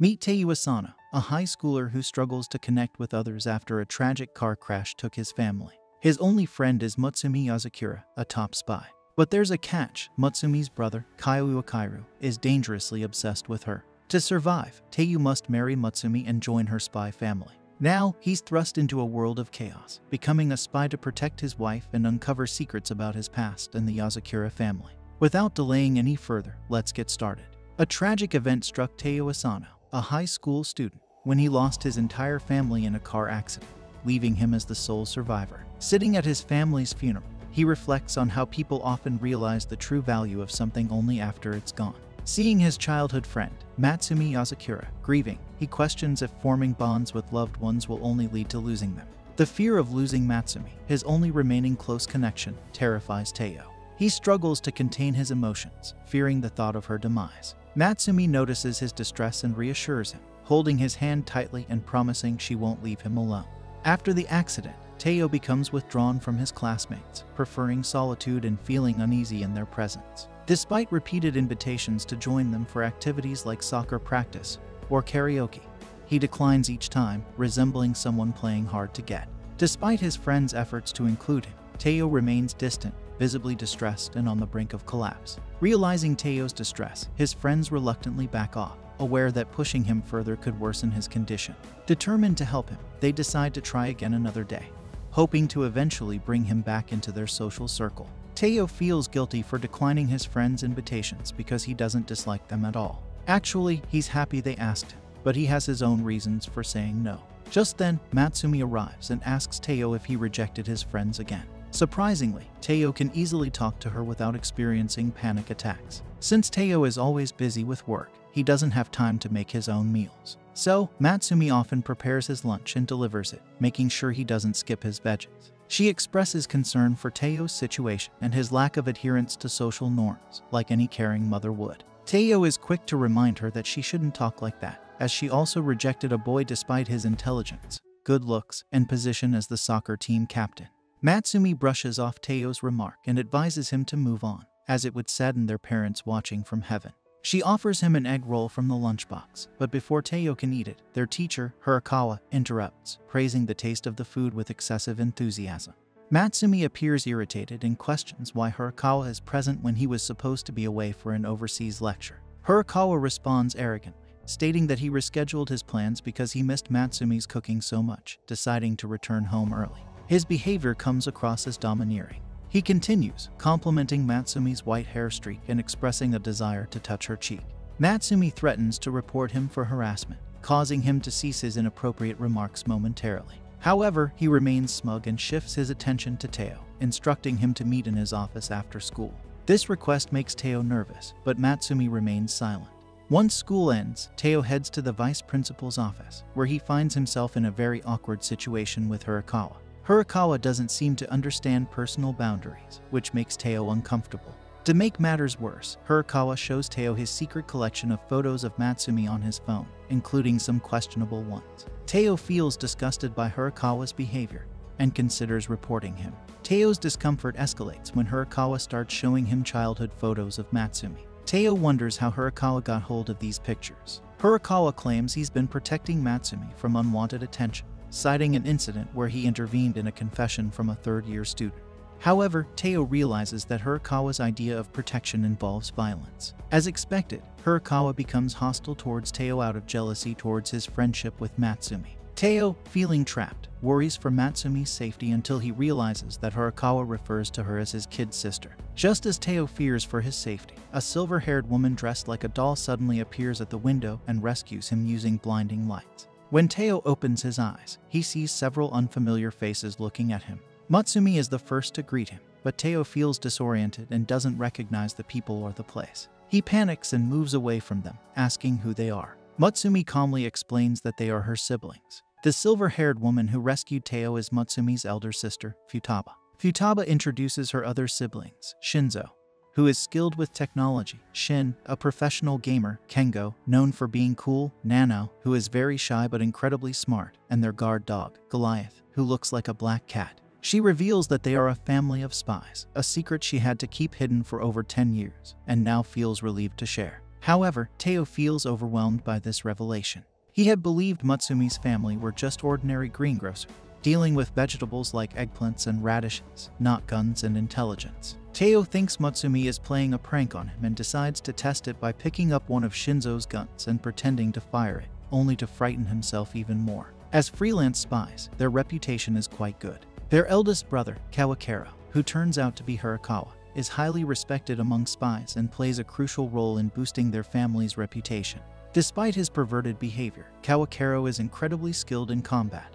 Meet Taiyo Asano, a high schooler who struggles to connect with others after a tragic car crash took his family. His only friend is Mutsumi Yozakura, a top spy. But there's a catch Mutsumi's brother, Kaiu Akairu, is dangerously obsessed with her. To survive, Taiyo must marry Mutsumi and join her spy family. Now, he's thrust into a world of chaos, becoming a spy to protect his wife and uncover secrets about his past and the Yozakura family. Without delaying any further, let's get started. A tragic event struck Taiyo Asano, a high school student, when he lost his entire family in a car accident, leaving him as the sole survivor. Sitting at his family's funeral, he reflects on how people often realize the true value of something only after it's gone. Seeing his childhood friend, Mutsumi Yozakura, grieving, he questions if forming bonds with loved ones will only lead to losing them. The fear of losing Mutsumi, his only remaining close connection, terrifies Taiyo. He struggles to contain his emotions, fearing the thought of her demise. Mutsumi notices his distress and reassures him, holding his hand tightly and promising she won't leave him alone. After the accident, Taiyo becomes withdrawn from his classmates, preferring solitude and feeling uneasy in their presence. Despite repeated invitations to join them for activities like soccer practice or karaoke, he declines each time, resembling someone playing hard to get. Despite his friends' efforts to include him, Taiyo remains distant, visibly distressed and on the brink of collapse. Realizing Taiyo's distress, his friends reluctantly back off, aware that pushing him further could worsen his condition. Determined to help him, they decide to try again another day, hoping to eventually bring him back into their social circle. Taiyo feels guilty for declining his friends' invitations because he doesn't dislike them at all. Actually, he's happy they asked him, but he has his own reasons for saying no. Just then, Mutsumi arrives and asks Taiyo if he rejected his friends again. Surprisingly, Taiyo can easily talk to her without experiencing panic attacks. Since Taiyo is always busy with work, he doesn't have time to make his own meals. So, Mutsumi often prepares his lunch and delivers it, making sure he doesn't skip his veggies. She expresses concern for Taiyo's situation and his lack of adherence to social norms, like any caring mother would. Taiyo is quick to remind her that she shouldn't talk like that, as she also rejected a boy despite his intelligence, good looks, and position as the soccer team captain. Mutsumi brushes off Taiyo's remark and advises him to move on, as it would sadden their parents watching from heaven. She offers him an egg roll from the lunchbox, but before Taiyo can eat it, their teacher, Hirakawa, interrupts, praising the taste of the food with excessive enthusiasm. Mutsumi appears irritated and questions why Hirakawa is present when he was supposed to be away for an overseas lecture. Hirakawa responds arrogantly, stating that he rescheduled his plans because he missed Mutsumi's cooking so much, deciding to return home early. His behavior comes across as domineering. He continues, complimenting Mutsumi's white hair streak and expressing a desire to touch her cheek. Mutsumi threatens to report him for harassment, causing him to cease his inappropriate remarks momentarily. However, he remains smug and shifts his attention to Teo, instructing him to meet in his office after school. This request makes Teo nervous, but Mutsumi remains silent. Once school ends, Teo heads to the vice principal's office, where he finds himself in a very awkward situation with Hirakawa. Hirakawa doesn't seem to understand personal boundaries, which makes Teo uncomfortable. To make matters worse, Hirakawa shows Teo his secret collection of photos of Mutsumi on his phone, including some questionable ones. Teo feels disgusted by Hirakawa's behavior and considers reporting him. Teo's discomfort escalates when Hirakawa starts showing him childhood photos of Mutsumi. Teo wonders how Hirakawa got hold of these pictures. Hirakawa claims he's been protecting Mutsumi from unwanted attention citing an incident where he intervened in a confession from a third year student. However, Teo realizes that Hirakawa's idea of protection involves violence. As expected, Hirakawa becomes hostile towards Teo out of jealousy towards his friendship with Mutsumi. Teo, feeling trapped, worries for Mutsumi's safety until he realizes that Hirakawa refers to her as his kid sister. Just as Teo fears for his safety, a silver-haired woman dressed like a doll suddenly appears at the window and rescues him using blinding lights. When Teo opens his eyes, he sees several unfamiliar faces looking at him. Mutsumi is the first to greet him, but Teo feels disoriented and doesn't recognize the people or the place. He panics and moves away from them, asking who they are. Mutsumi calmly explains that they are her siblings. The silver-haired woman who rescued Teo is Mutsumi's elder sister, Futaba. Futaba introduces her other siblings, Shinzo, who is skilled with technology, Shin, a professional gamer, Kengo, known for being cool, Nanao, who is very shy but incredibly smart, and their guard dog, Goliath, who looks like a black cat. She reveals that they are a family of spies, a secret she had to keep hidden for over 10 years, and now feels relieved to share. However, Teo feels overwhelmed by this revelation. He had believed Mutsumi's family were just ordinary greengrocers, dealing with vegetables like eggplants and radishes, not guns and intelligence. Teo thinks Mutsumi is playing a prank on him and decides to test it by picking up one of Shinzo's guns and pretending to fire it, only to frighten himself even more. As freelance spies, their reputation is quite good. Their eldest brother, Kawakara, who turns out to be Hirakawa, is highly respected among spies and plays a crucial role in boosting their family's reputation. Despite his perverted behavior, Kawakero is incredibly skilled in combat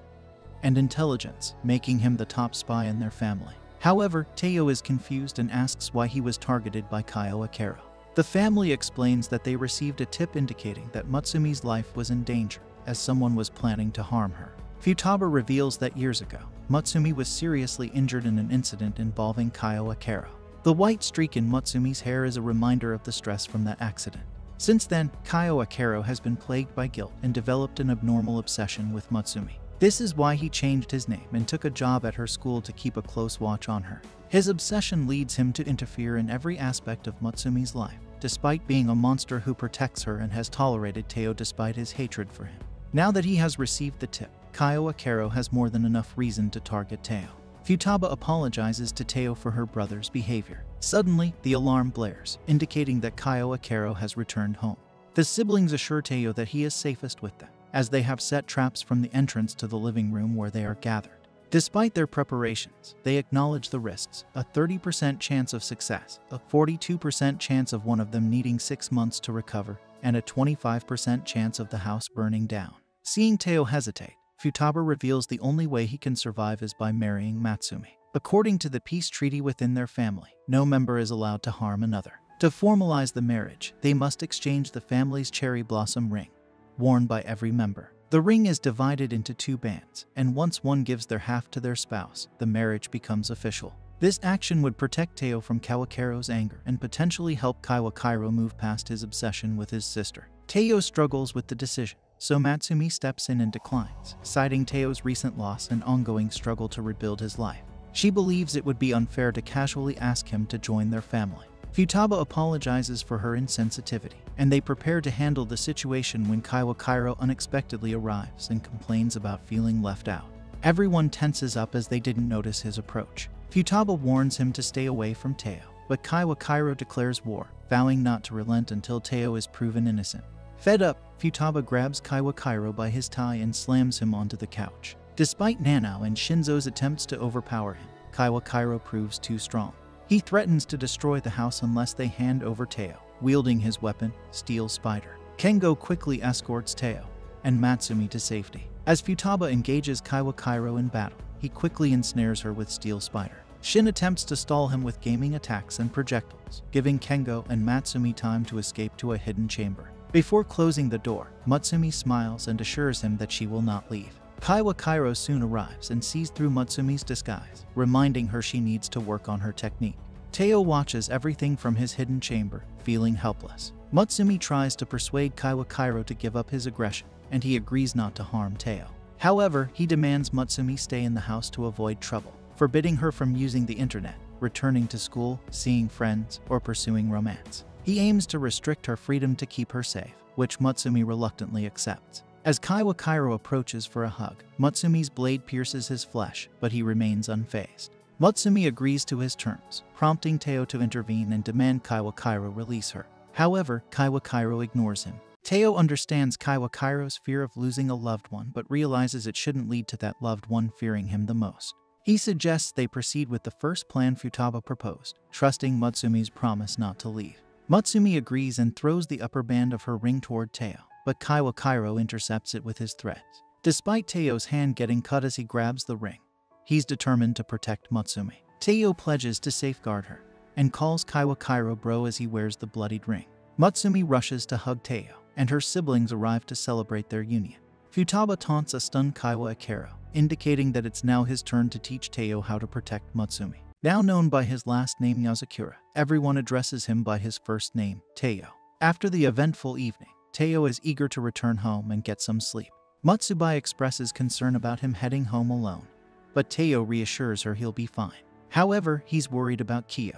and intelligence, making him the top spy in their family. However, Teo is confused and asks why he was targeted by Kawakero. The family explains that they received a tip indicating that Mutsumi's life was in danger, as someone was planning to harm her. Futaba reveals that years ago, Mutsumi was seriously injured in an incident involving Kawakero. The white streak in Mutsumi's hair is a reminder of the stress from that accident. Since then, Kawakero has been plagued by guilt and developed an abnormal obsession with Mutsumi. This is why he changed his name and took a job at her school to keep a close watch on her. His obsession leads him to interfere in every aspect of Mutsumi's life, despite being a monster who protects her and has tolerated Teo despite his hatred for him. Now that he has received the tip, Kawakero has more than enough reason to target Teo. Futaba apologizes to Teo for her brother's behavior. Suddenly, the alarm blares, indicating that Kawakero has returned home. The siblings assure Teo that he is safest with them as they have set traps from the entrance to the living room where they are gathered. Despite their preparations, they acknowledge the risks a 30% chance of success, a 42% chance of one of them needing six months to recover, and a 25% chance of the house burning down. Seeing Teo hesitate, Futaba reveals the only way he can survive is by marrying Mutsumi. According to the peace treaty within their family, no member is allowed to harm another. To formalize the marriage, they must exchange the family's cherry blossom ring, worn by every member. The ring is divided into two bands, and once one gives their half to their spouse, the marriage becomes official. This action would protect Teo from Kawakero's anger and potentially help Kawakero move past his obsession with his sister. Teo struggles with the decision, so Mutsumi steps in and declines, citing Teo's recent loss and ongoing struggle to rebuild his life. She believes it would be unfair to casually ask him to join their family. Futaba apologizes for her insensitivity, and they prepare to handle the situation when Kawakero unexpectedly arrives and complains about feeling left out. Everyone tenses up as they didn't notice his approach. Futaba warns him to stay away from Teo, but Kawakero declares war, vowing not to relent until Teo is proven innocent. Fed up, Futaba grabs Kawakero by his tie and slams him onto the couch. Despite Nanao and Shinzo's attempts to overpower him, Kawakero proves too strong. He threatens to destroy the house unless they hand over Teo, wielding his weapon, Steel Spider. Kengo quickly escorts Teo and Mutsumi to safety. As Futaba engages Kawakero in battle, he quickly ensnares her with Steel Spider. Shin attempts to stall him with gaming attacks and projectiles, giving Kengo and Mutsumi time to escape to a hidden chamber. Before closing the door, Mutsumi smiles and assures him that she will not leave. Kawakero soon arrives and sees through Mutsumi's disguise, reminding her she needs to work on her technique. Teo watches everything from his hidden chamber, feeling helpless. Mutsumi tries to persuade Kawakero to give up his aggression, and he agrees not to harm Teo. However, he demands Mutsumi stay in the house to avoid trouble, forbidding her from using the internet, returning to school, seeing friends, or pursuing romance. He aims to restrict her freedom to keep her safe, which Mutsumi reluctantly accepts. As Kawakero approaches for a hug, Mutsumi's blade pierces his flesh, but he remains unfazed. Mutsumi agrees to his terms, prompting Teo to intervene and demand Kawakero release her. However, Kawakero ignores him. Teo understands Kawakero's fear of losing a loved one but realizes it shouldn't lead to that loved one fearing him the most. He suggests they proceed with the first plan Futaba proposed, trusting Mutsumi's promise not to leave. Mutsumi agrees and throws the upper band of her ring toward Teo but Kawakero intercepts it with his threat. Despite Teo's hand getting cut as he grabs the ring, he's determined to protect Mutsumi. Teo pledges to safeguard her and calls Kawakero bro as he wears the bloodied ring. Mutsumi rushes to hug Teo, and her siblings arrive to celebrate their union. Futaba taunts a stunned Kaiwa Kawakero, indicating that it's now his turn to teach Teo how to protect Mutsumi. Now known by his last name Yozakura, everyone addresses him by his first name, Teo. After the eventful evening, Teo is eager to return home and get some sleep. Mutsumi expresses concern about him heading home alone, but Teo reassures her he'll be fine. However, he's worried about Kyo,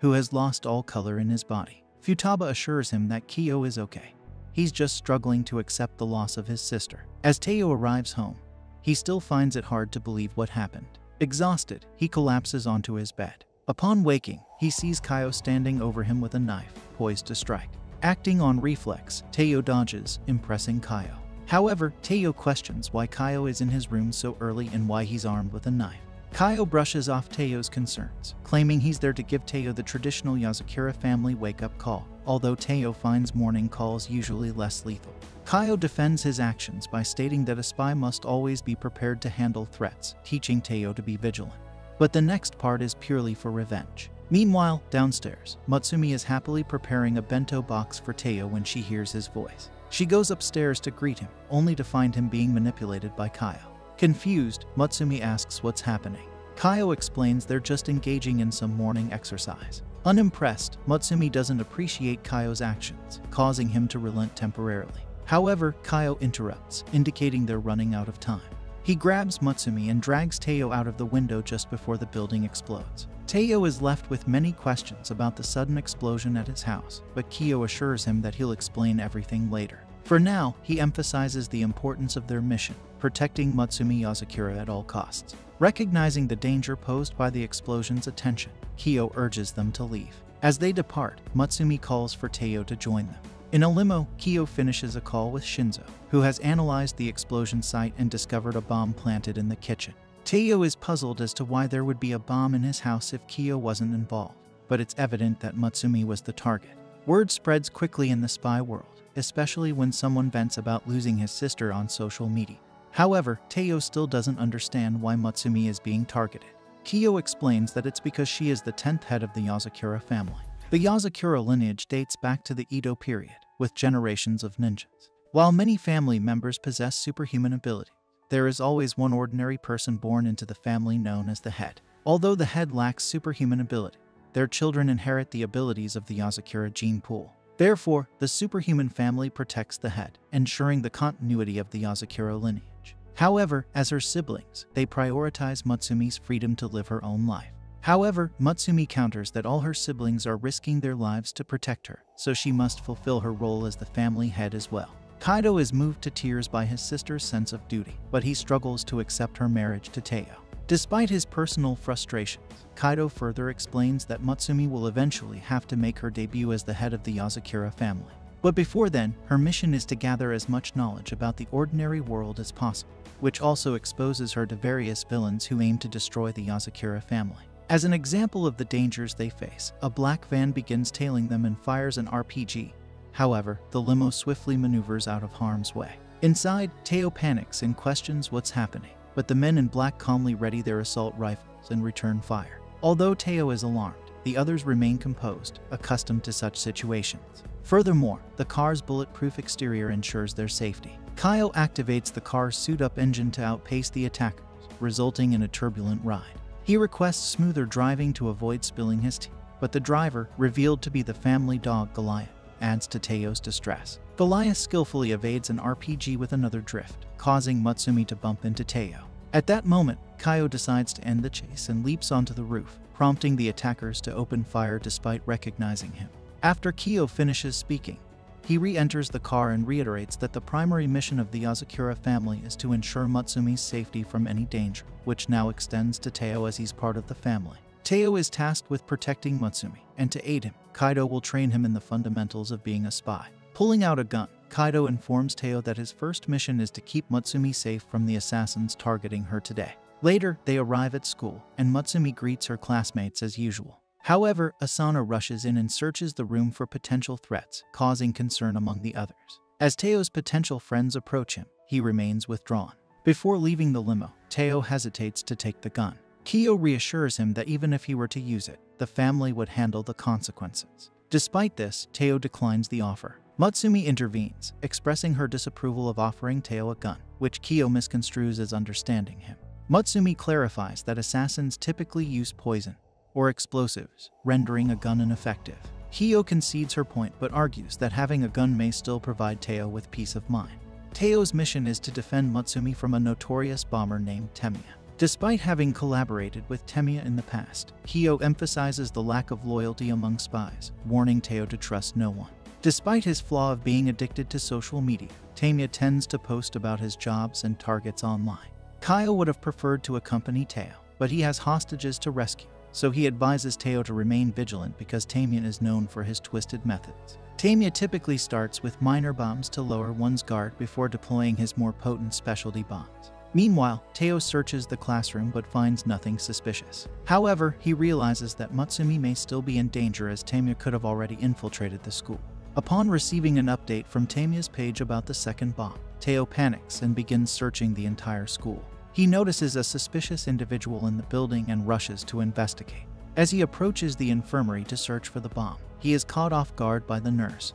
who has lost all color in his body. Futaba assures him that Kyo is okay. He's just struggling to accept the loss of his sister. As Teo arrives home, he still finds it hard to believe what happened. Exhausted, he collapses onto his bed. Upon waking, he sees Kaio standing over him with a knife, poised to strike. Acting on reflex, Teo dodges, impressing Kaio. However, Teo questions why Kaio is in his room so early and why he's armed with a knife. Kaio brushes off Teo's concerns, claiming he's there to give Teo the traditional Yozakura family wake-up call, although Teo finds morning calls usually less lethal. Kaio defends his actions by stating that a spy must always be prepared to handle threats, teaching Teo to be vigilant. But the next part is purely for revenge. Meanwhile, downstairs, Mutsumi is happily preparing a bento box for Teo when she hears his voice. She goes upstairs to greet him, only to find him being manipulated by Kaio. Confused, Mutsumi asks what's happening. Kaio explains they're just engaging in some morning exercise. Unimpressed, Mutsumi doesn't appreciate Kaio's actions, causing him to relent temporarily. However, Kaio interrupts, indicating they're running out of time. He grabs Mutsumi and drags Teo out of the window just before the building explodes. Teo is left with many questions about the sudden explosion at his house, but Kyo assures him that he'll explain everything later. For now, he emphasizes the importance of their mission, protecting Mutsumi Yozakura at all costs. Recognizing the danger posed by the explosion's attention, Kyo urges them to leave. As they depart, Mutsumi calls for Teo to join them. In a limo, Kyo finishes a call with Shinzo, who has analyzed the explosion site and discovered a bomb planted in the kitchen. Teo is puzzled as to why there would be a bomb in his house if Kyo wasn't involved, but it's evident that Mutsumi was the target. Word spreads quickly in the spy world, especially when someone vents about losing his sister on social media. However, Teo still doesn't understand why Mutsumi is being targeted. Kyo explains that it's because she is the 10th head of the Yozakura family. The Yozakura lineage dates back to the Edo period, with generations of ninjas. While many family members possess superhuman ability, there is always one ordinary person born into the family known as the head. Although the head lacks superhuman ability, their children inherit the abilities of the Yozakura gene pool. Therefore, the superhuman family protects the head, ensuring the continuity of the Yozakura lineage. However, as her siblings, they prioritize Mutsumi's freedom to live her own life. However, Mutsumi counters that all her siblings are risking their lives to protect her, so she must fulfill her role as the family head as well. Kaido is moved to tears by his sister's sense of duty, but he struggles to accept her marriage to Teo. Despite his personal frustrations, Kaido further explains that Mutsumi will eventually have to make her debut as the head of the Yozakura family. But before then, her mission is to gather as much knowledge about the ordinary world as possible, which also exposes her to various villains who aim to destroy the Yozakura family. As an example of the dangers they face, a black van begins tailing them and fires an RPG. However, the limo swiftly maneuvers out of harm's way. Inside, Teo panics and questions what's happening, but the men in black calmly ready their assault rifles and return fire. Although Teo is alarmed, the others remain composed, accustomed to such situations. Furthermore, the car's bulletproof exterior ensures their safety. Kyle activates the car's suit-up engine to outpace the attackers, resulting in a turbulent ride. He requests smoother driving to avoid spilling his tea, but the driver, revealed to be the family dog Goliath, adds to Teo's distress. Goliath skillfully evades an RPG with another drift, causing Mutsumi to bump into Teo. At that moment, Kaio decides to end the chase and leaps onto the roof, prompting the attackers to open fire despite recognizing him. After Kyo finishes speaking, he re-enters the car and reiterates that the primary mission of the Yozakura family is to ensure Mutsumi's safety from any danger, which now extends to Teo as he's part of the family. Teo is tasked with protecting Mutsumi, and to aid him, Kaido will train him in the fundamentals of being a spy. Pulling out a gun, Kaido informs Teo that his first mission is to keep Mutsumi safe from the assassins targeting her today. Later, they arrive at school, and Mutsumi greets her classmates as usual. However, Asano rushes in and searches the room for potential threats, causing concern among the others. As Teo's potential friends approach him, he remains withdrawn. Before leaving the limo, Teo hesitates to take the gun. Kyo reassures him that even if he were to use it, the family would handle the consequences. Despite this, Teo declines the offer. Mutsumi intervenes, expressing her disapproval of offering Teo a gun, which Kyo misconstrues as understanding him. Mutsumi clarifies that assassins typically use poison, or explosives, rendering a gun ineffective. Hio concedes her point but argues that having a gun may still provide Teo with peace of mind. Teo's mission is to defend Mutsumi from a notorious bomber named Tamiya. Despite having collaborated with Tamiya in the past, Kiyo emphasizes the lack of loyalty among spies, warning Teo to trust no one. Despite his flaw of being addicted to social media, Tamiya tends to post about his jobs and targets online. Kyle would have preferred to accompany Teo, but he has hostages to rescue, so he advises Teo to remain vigilant because Tamiya is known for his twisted methods. Tamiya typically starts with minor bombs to lower one's guard before deploying his more potent specialty bombs. Meanwhile, Teo searches the classroom but finds nothing suspicious. However, he realizes that Mutsumi may still be in danger as Tamiya could have already infiltrated the school. Upon receiving an update from Tamiya's page about the second bomb, Teo panics and begins searching the entire school. He notices a suspicious individual in the building and rushes to investigate. As he approaches the infirmary to search for the bomb, he is caught off guard by the nurse,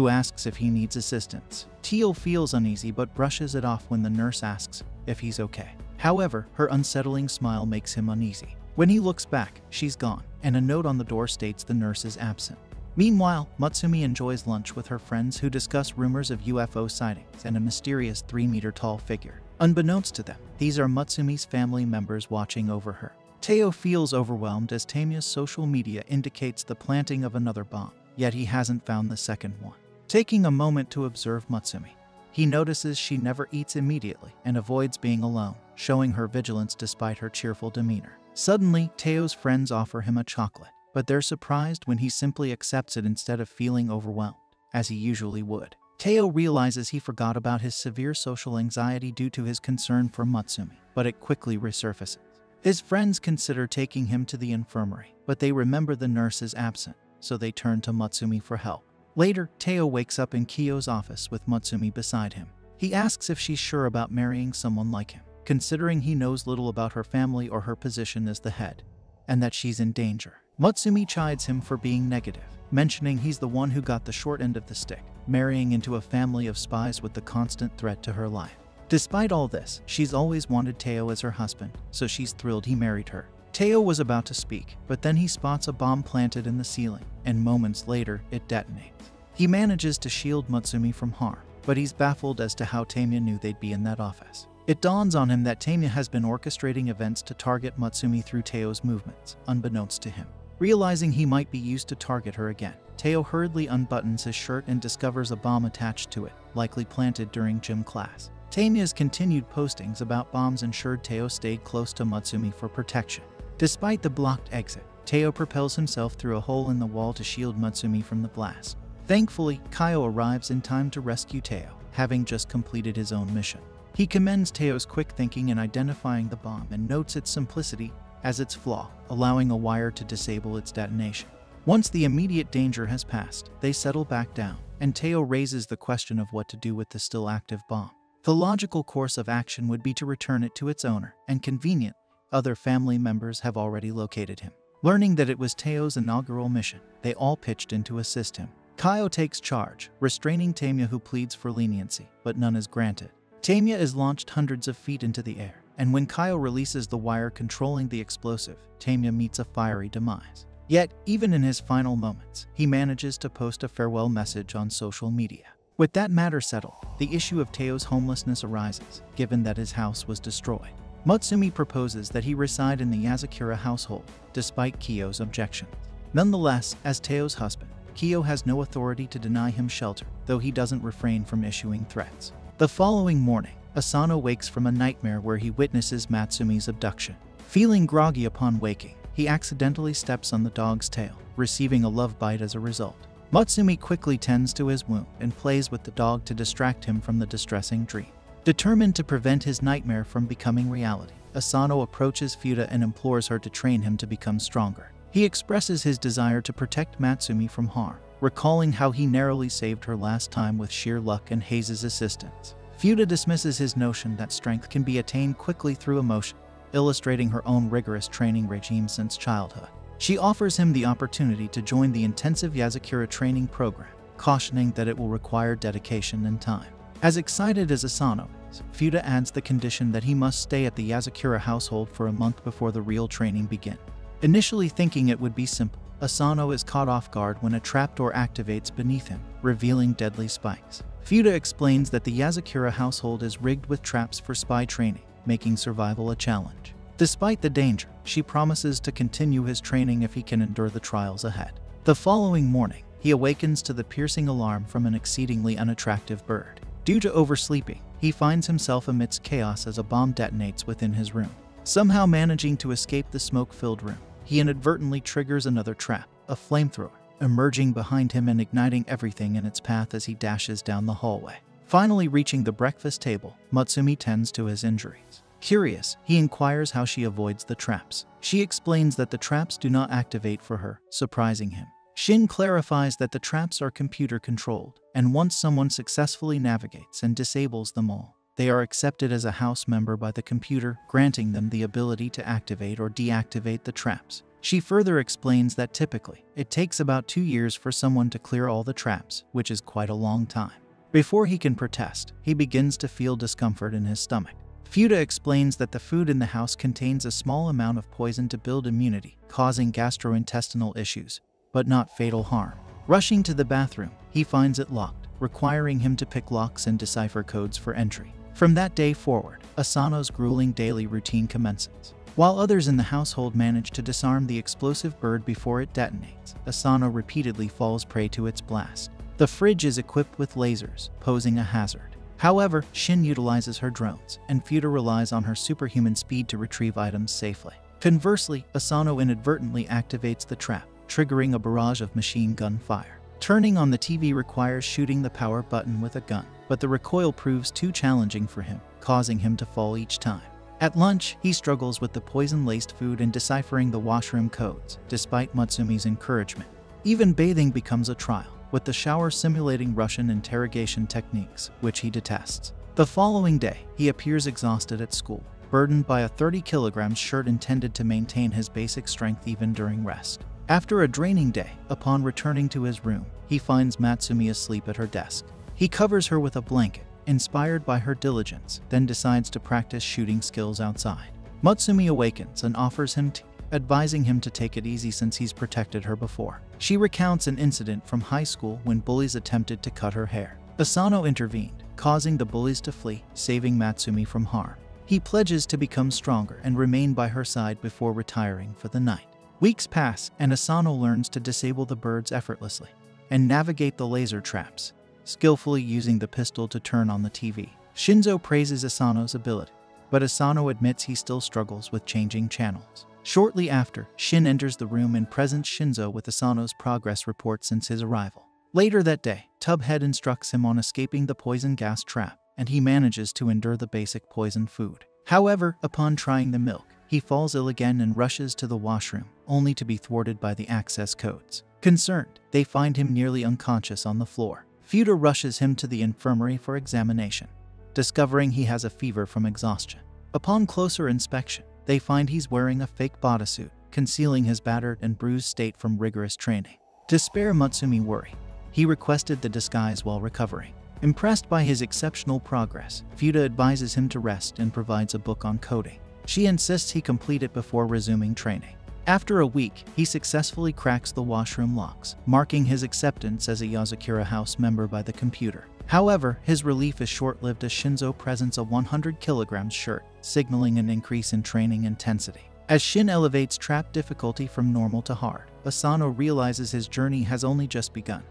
who asks if he needs assistance. Teo feels uneasy but brushes it off when the nurse asks if he's okay. However, her unsettling smile makes him uneasy. When he looks back, she's gone, and a note on the door states the nurse is absent. Meanwhile, Mutsumi enjoys lunch with her friends who discuss rumors of UFO sightings and a mysterious 3 meter tall figure. Unbeknownst to them, these are Mutsumi's family members watching over her. Teo feels overwhelmed as Tamiya's social media indicates the planting of another bomb, yet he hasn't found the second one. Taking a moment to observe Mutsumi, he notices she never eats immediately and avoids being alone, showing her vigilance despite her cheerful demeanor. Suddenly, Teo's friends offer him a chocolate, but they're surprised when he simply accepts it instead of feeling overwhelmed, as he usually would. Teo realizes he forgot about his severe social anxiety due to his concern for Mutsumi, but it quickly resurfaces. His friends consider taking him to the infirmary, but they remember the nurse is absent, so they turn to Mutsumi for help. Later, Teo wakes up in Kyo's office with Mutsumi beside him. He asks if she's sure about marrying someone like him, considering he knows little about her family or her position as the head, and that she's in danger. Mutsumi chides him for being negative, mentioning he's the one who got the short end of the stick, marrying into a family of spies with the constant threat to her life. Despite all this, she's always wanted Teo as her husband, so she's thrilled he married her. Teo was about to speak, but then he spots a bomb planted in the ceiling, and moments later, it detonates. He manages to shield Mutsumi from harm, but he's baffled as to how Tamiya knew they'd be in that office. It dawns on him that Tamiya has been orchestrating events to target Mutsumi through Teo's movements, unbeknownst to him. Realizing he might be used to target her again, Teo hurriedly unbuttons his shirt and discovers a bomb attached to it, likely planted during gym class. Tamiya's continued postings about bombs ensured Teo stayed close to Mutsumi for protection. Despite the blocked exit, Teo propels himself through a hole in the wall to shield Mutsumi from the blast. Thankfully, Kaio arrives in time to rescue Teo, having just completed his own mission. He commends Teo's quick thinking in identifying the bomb and notes its simplicity as its flaw, allowing a wire to disable its detonation. Once the immediate danger has passed, they settle back down, and Teo raises the question of what to do with the still active bomb. The logical course of action would be to return it to its owner, and conveniently, other family members have already located him. Learning that it was Teo's inaugural mission, they all pitched in to assist him. Kaio takes charge, restraining Tamiya who pleads for leniency, but none is granted. Tamiya is launched hundreds of feet into the air, and when Kaio releases the wire controlling the explosive, Tamiya meets a fiery demise. Yet, even in his final moments, he manages to post a farewell message on social media. With that matter settled, the issue of Teo's homelessness arises, given that his house was destroyed. Mutsumi proposes that he reside in the Yozakura household, despite Kiyo's objections. Nonetheless, as Teo's husband, Kiyo has no authority to deny him shelter, though he doesn't refrain from issuing threats. The following morning, Asano wakes from a nightmare where he witnesses Mutsumi's abduction. Feeling groggy upon waking, he accidentally steps on the dog's tail, receiving a love bite as a result. Mutsumi quickly tends to his wound and plays with the dog to distract him from the distressing dream. Determined to prevent his nightmare from becoming reality, Asano approaches Fuda and implores her to train him to become stronger. He expresses his desire to protect Mutsumi from harm, recalling how he narrowly saved her last time with sheer luck and Haze's assistance. Fuda dismisses his notion that strength can be attained quickly through emotion, illustrating her own rigorous training regime since childhood. She offers him the opportunity to join the intensive Yozakura training program, cautioning that it will require dedication and time. As excited as Asano is, Fuda adds the condition that he must stay at the Yozakura household for a month before the real training begins. Initially thinking it would be simple, Asano is caught off guard when a trapdoor activates beneath him, revealing deadly spikes. Fuda explains that the Yozakura household is rigged with traps for spy training, making survival a challenge. Despite the danger, she promises to continue his training if he can endure the trials ahead. The following morning, he awakens to the piercing alarm from an exceedingly unattractive bird. Due to oversleeping, he finds himself amidst chaos as a bomb detonates within his room. Somehow managing to escape the smoke filled room, he inadvertently triggers another trap, a flamethrower, emerging behind him and igniting everything in its path as he dashes down the hallway. Finally reaching the breakfast table, Mutsumi tends to his injuries. Curious, he inquires how she avoids the traps. She explains that the traps do not activate for her, surprising him. Shin clarifies that the traps are computer controlled, and once someone successfully navigates and disables them all, they are accepted as a house member by the computer, granting them the ability to activate or deactivate the traps. She further explains that typically, it takes about two years for someone to clear all the traps, which is quite a long time. Before he can protest, he begins to feel discomfort in his stomach. Fuda explains that the food in the house contains a small amount of poison to build immunity, causing gastrointestinal issues, but not fatal harm. Rushing to the bathroom, he finds it locked, requiring him to pick locks and decipher codes for entry. From that day forward, Asano's grueling daily routine commences. While others in the household manage to disarm the explosive bird before it detonates, Asano repeatedly falls prey to its blast. The fridge is equipped with lasers, posing a hazard. However, Shin utilizes her drones, and Fuda relies on her superhuman speed to retrieve items safely. Conversely, Asano inadvertently activates the trap, triggering a barrage of machine gun fire. Turning on the TV requires shooting the power button with a gun, but the recoil proves too challenging for him, causing him to fall each time. At lunch, he struggles with the poison-laced food and deciphering the washroom codes, despite Mutsumi's encouragement. Even bathing becomes a trial, with the shower simulating Russian interrogation techniques, which he detests. The following day, he appears exhausted at school, burdened by a 30 kilograms shirt intended to maintain his basic strength even during rest. After a draining day, upon returning to his room, he finds Mutsumi asleep at her desk. He covers her with a blanket, inspired by her diligence, then decides to practice shooting skills outside. Mutsumi awakens and offers him tea, advising him to take it easy since he's protected her before. She recounts an incident from high school when bullies attempted to cut her hair. Asano intervened, causing the bullies to flee, saving Mutsumi from harm. He pledges to become stronger and remain by her side before retiring for the night. Weeks pass, and Asano learns to disable the birds effortlessly and navigate the laser traps, skillfully using the pistol to turn on the TV. Shinzo praises Asano's ability, but Asano admits he still struggles with changing channels. Shortly after, Shin enters the room and presents Shinzo with Asano's progress report since his arrival. Later that day, Tubhead instructs him on escaping the poison gas trap, and he manages to endure the basic poison food. However, upon trying the milk, he falls ill again and rushes to the washroom, only to be thwarted by the access codes. Concerned, they find him nearly unconscious on the floor. Fuda rushes him to the infirmary for examination, discovering he has a fever from exhaustion. Upon closer inspection, they find he's wearing a fake bodysuit, concealing his battered and bruised state from rigorous training. To spare Mutsumi worry, he requested the disguise while recovering. Impressed by his exceptional progress, Fuda advises him to rest and provides a book on coding. She insists he complete it before resuming training. After a week, he successfully cracks the washroom locks, marking his acceptance as a Yozakura House member by the computer. However, his relief is short-lived as Shinzo presents a 100 kilograms shirt, signaling an increase in training intensity. As Shin elevates trap difficulty from normal to hard, Asano realizes his journey has only just begun,